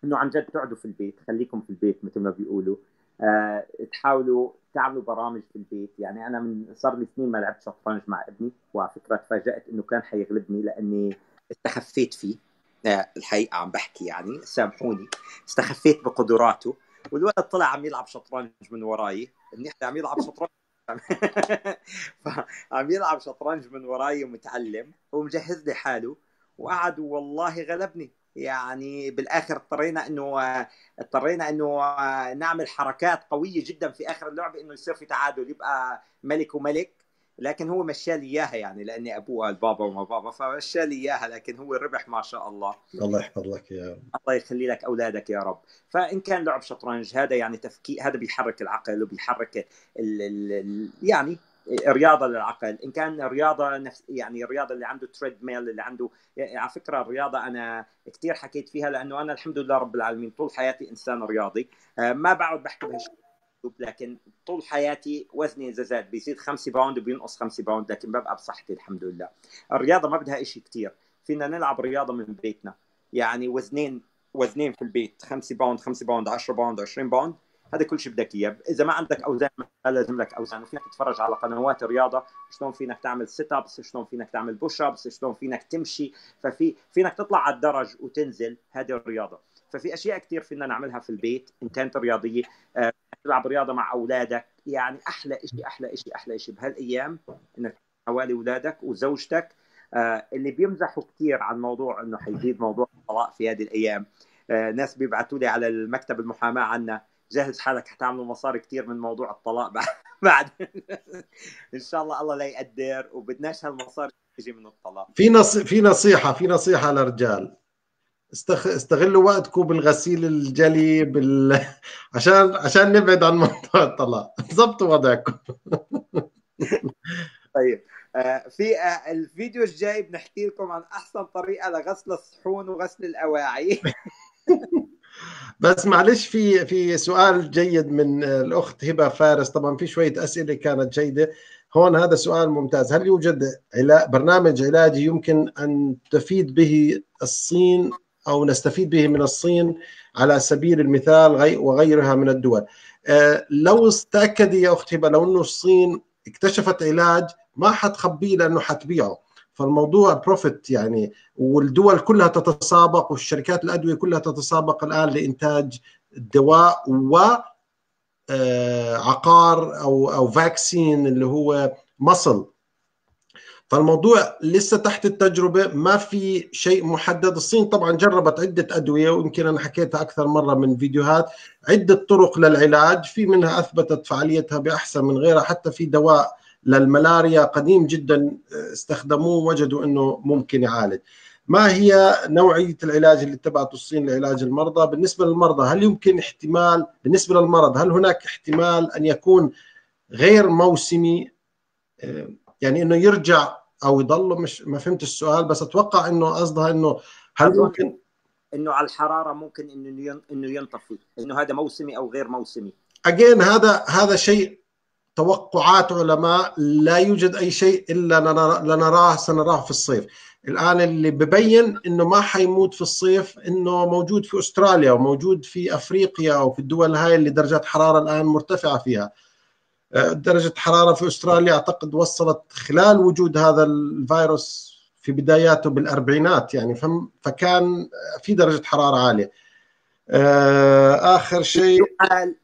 إنه عن جد تقعدوا في البيت خليكم في البيت مثل ما بيقولوا. آه تحاولوا تعملوا برامج في البيت. يعني أنا من صار لي سنين ما لعبت شطرنج مع ابني وعلى فكرة تفاجأت إنه كان حيغلبني لأني استخفيت فيه. آه الحقيقة عم بحكي يعني سامحوني. استخفيت بقدراته والولد طلع عم يلعب شطرنج من وراي. منيح عم يلعب شطرنج عم يلعب شطرنج من وراي ومتعلم ومجهز لي حاله وقعد والله غلبني. يعني بالآخر اضطرينا إنه اضطرينا إنه نعمل حركات قوية جدا في آخر اللعبه إنه يصير في تعادل يبقى ملك وملك. لكن هو مشى لي إياها يعني لأني ابوها البابا وما بابا فمشى لي إياها لكن هو ربح ما شاء الله. الله يحفظ لك يا رب. الله يخلي لك أولادك يا رب. فإن كان لعب شطرنج هذا يعني تفكير هذا بيحرك العقل وبيحرك ال ال يعني رياضة للعقل. إن كان رياضة نفس يعني الرياضه اللي عنده treadmill اللي عنده يعني على فكرة الرياضة أنا كثير حكيت فيها لأنه أنا الحمد لله رب العالمين طول حياتي إنسان رياضي. آه، ما بقعد بحكي بهالشيء لكن طول حياتي وزني اذا زاد بيزيد 5 pound وبينقص 5 pound لكن ببقى بصحتي الحمد لله. الرياضة ما بدها شيء كثير فينا نلعب رياضة من بيتنا. يعني وزنين وزنين في البيت 5 pound 5 pound 10 pound 20 pound هذا كل شيء بدك إياه. إذا ما عندك أوزان ما لازم لك أوزان. وفينك تتفرج على قنوات الرياضة شلون فينك تعمل sit ups شلون فينك تعمل push ups شلون فينك تمشي. ففي فينك تطلع على الدرج وتنزل هذه الرياضة. ففي أشياء كثير فينا نعملها في البيت ان كانت رياضيه آه، تلعب رياضة مع أولادك. يعني أحلى شيء أحلى شيء أحلى شيء بهالأيام إنك حوالي اولادك وزوجتك. آه، اللي بيمزحوا كثير عن موضوع إنه حيزيد موضوع الطلاق في هذه الأيام. آه، ناس بيبعثوا لي على المكتب المحاماة عنا جهز حالك حتعملوا مصاري كثير من موضوع الطلاق بعد. إن شاء الله الله لا يقدر وبدناش هالمصاري تيجي من الطلاق. في نص... في نصيحة في نصيحة للرجال. استخ... استغلوا وقتكم بالغسيل الجلي بال... عشان عشان نبعد عن موضوع الطلاق. ضبطوا وضعكم. طيب آه في آه الفيديو الجاي بنحكي لكم عن أحسن طريقة لغسل الصحون وغسل الأواعي. بس معلش في في سؤال جيد من الأخت هبة فارس. طبعا في شوية أسئلة كانت جيدة. هون هذا سؤال ممتاز. هل يوجد علاج برنامج علاجي يمكن أن تفيد به الصين أو نستفيد به من الصين على سبيل المثال وغيرها من الدول. آه، لو تاكدي يا هبه لو انه الصين اكتشفت علاج ما حتخبيه لأنه حتبيعه. فالموضوع بروفيت يعني والدول كلها تتسابق والشركات الأدوية كلها تتسابق الآن لإنتاج الدواء و آه، عقار أو أو فاكسين اللي هو مصل فالموضوع لسه تحت التجربة ما في شيء محدد. الصين طبعا جربت عدة أدوية ويمكن أنا حكيتها أكثر مرة من فيديوهات. عدة طرق للعلاج في منها أثبتت فعاليتها بأحسن من غيرها حتى في دواء للملاريا قديم جدا استخدموه وجدوا إنه ممكن يعالج. ما هي نوعية العلاج اللي اتبعته الصين لعلاج المرضى؟ بالنسبة للمرضى هل يمكن احتمال؟ بالنسبة للمرض هل هناك احتمال أن يكون غير موسمي؟ يعني إنه يرجع أو يضل مش ما فهمت السؤال بس أتوقع إنه قصدها إنه هل ممكن؟ إنه على الحرارة ممكن إنه إنه ينطفي إنه هذا موسمي أو غير موسمي. اجين هذا هذا شيء توقعات علماء لا يوجد أي شيء إلا لنراه سنراه في الصيف. الآن اللي ببين إنه ما حيموت في الصيف إنه موجود في أستراليا وموجود في أفريقيا وفي الدول هاي اللي درجات حرارة الآن مرتفعة فيها. آه، درجة حرارة في أستراليا أعتقد وصلت خلال وجود هذا الفيروس في بداياته بالأربعينات يعني فكان في درجة حرارة عالية. آه، آخر شيء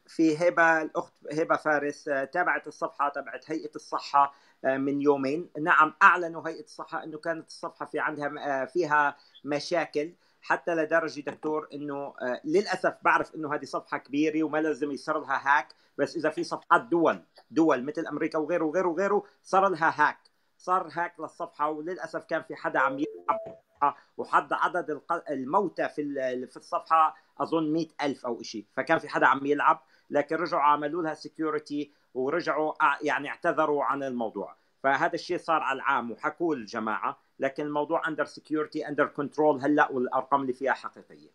في هبه الاخت هبة فارس آه، تابعت الصفحة تبعت هيئة الصحة من يومين. نعم أعلنوا هيئة الصحة إنه كانت الصفحة في عندها فيها مشاكل حتى لدرجة دكتور إنه للأسف بعرف إنه هذه صفحة كبيرة وما لازم يصير لها هاك بس إذا في صفحات دول دول مثل أمريكا وغيره وغيره وغيره صار لها هاك. صار هاك للصفحة وللأسف كان في حدا عم يلعب وحد عدد الموتى في في الصفحة أظن مئة ألف أو شيء فكان في حدا عم يلعب لكن رجعوا عملوا لها security ورجعوا يعني اعتذروا عن الموضوع. فهذا الشيء صار على العام وحكوا الجماعة لكن الموضوع under security under control هلأ والأرقام اللي فيها حقيقية.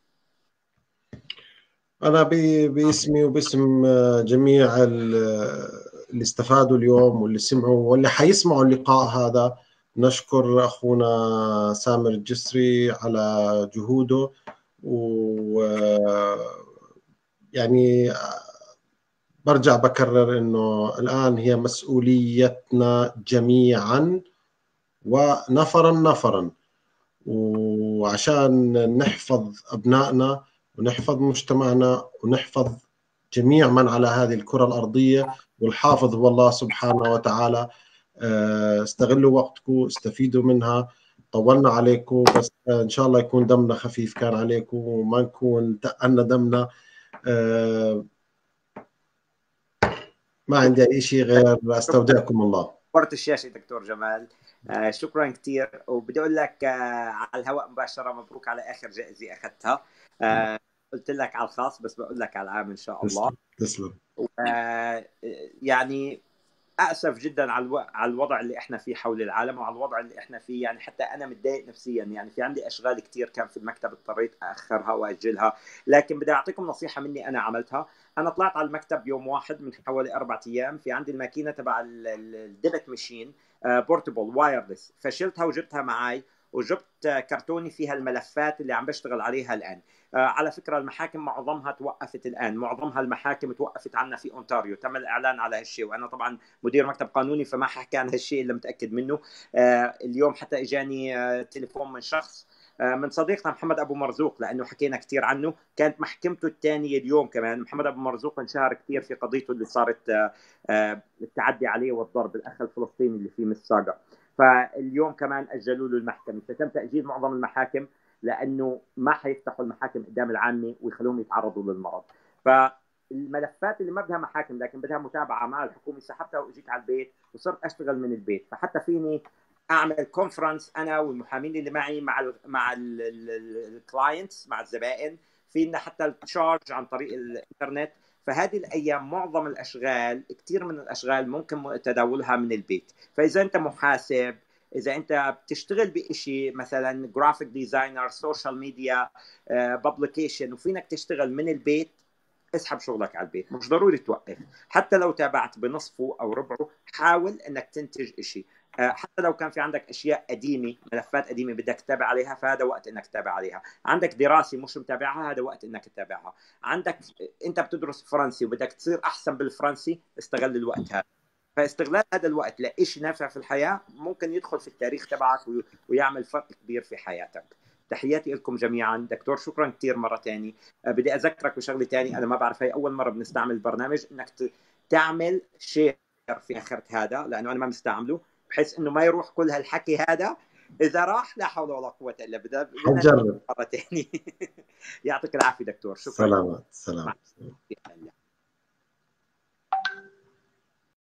أنا باسمي وباسم جميع اللي استفادوا اليوم واللي سمعوا واللي حيسمعوا اللقاء هذا نشكر أخونا سامر الجسري على جهوده و يعني برجع بكرر إنه الآن هي مسؤوليتنا جميعا ونفرا نفرا. وعشان نحفظ أبنائنا ونحفظ مجتمعنا ونحفظ جميع من على هذه الكرة الأرضية والحافظ هو الله سبحانه وتعالى. آه، استغلوا وقتكم استفيدوا منها. طولنا عليكم بس إن شاء الله يكون دمنا خفيف كان عليكم وما نكون تقلنا دمنا. آه، ما عندي أي شيء غير أستودعكم الله. فرت الشاشة دكتور جمال. آه، شكرا كثير وبدي أقول لك على الهواء مباشرة مبروك على آخر جائزة أخذتها. قلت لك على الخاص بس بقول لك على العام إن شاء الله. تسلم. يعني أسف جدا على ألو... على الوضع اللي إحنا فيه حول العالم وعلى الوضع اللي إحنا فيه. يعني حتى أنا متضايق نفسيا. يعني في عندي أشغال كثير كان في المكتب اضطريت اخرها وأجلها. لكن بدي أعطيكم نصيحة مني أنا عملتها. أنا طلعت على المكتب يوم واحد من حوالي أربع أيام. في عندي الماكينة تبع ال debit machine portable wireless فشلتها وجبتها معي وجبت كرتوني فيها الملفات اللي عم بشتغل عليها الآن. آه، على فكرة المحاكم معظمها توقفت الآن. معظمها المحاكم توقفت عنا في أونتاريو. تم الإعلان على هالشيء وأنا طبعا مدير مكتب قانوني فما حكى عن هالشيء إلا متأكد منه. آه، اليوم حتى إجاني آه، تليفون من شخص من صديقنا محمد أبو مرزوق لأنه حكينا كثير عنه. كانت محكمته الثانية اليوم كمان. محمد أبو مرزوق انشهر كثير في قضيته اللي صارت التعدي عليه والضرب الأخ الفلسطيني اللي في مساقه فاليوم كمان أجلوا له المحكمة. فتم تأجيل معظم المحاكم لأنه ما حيفتحوا المحاكم قدام العامة ويخلوهم يتعرضوا للمرض. فالملفات اللي ما بدها محاكم لكن بدها متابعة مع الحكومة سحبتها واجيت على البيت وصرت أشتغل من البيت فحتى فيني أعمل conference أنا والمحامين اللي معي مع ال مع ال clients مع الزبائن. فينا حتى ال charge عن طريق الإنترنت. فهذه الأيام معظم الأشغال كثير من الأشغال ممكن تداولها من البيت. فإذا أنت محاسب إذا أنت بتشتغل بشيء مثلا graphic designer social media بابليكيشن وفينك تشتغل من البيت اسحب شغلك على البيت. مش ضروري توقف. حتى لو تابعت بنصفه أو ربعه حاول إنك تنتج شيء حتى لو كان في عندك أشياء قديمة ملفات قديمة بدك تتابع عليها فهذا وقت إنك تتابع عليها. عندك دراسة مش متابعها هذا وقت إنك تتابعها. عندك أنت بتدرس فرنسي وبدك تصير أحسن بالفرنسي استغل الوقت هذا. فاستغلال هذا الوقت لشيء نافع في الحياة ممكن يدخل في التاريخ تبعك ويعمل فرق كبير في حياتك. تحياتي لكم جميعا. دكتور شكرا كثير مرة ثانية آه، بدي أذكرك بشغلة ثانية أنا ما بعرف هي أول مرة بنستعمل البرنامج إنك تعمل شير في آخرة هذا لأنه أنا ما مستعمله بحيث إنه ما يروح كل هالحكي هذا. إذا راح لا حول ولا قوة إلا بالله. حنجرب. مرة ثانية يعطيك العافية دكتور. شكرا. سلامات. سلام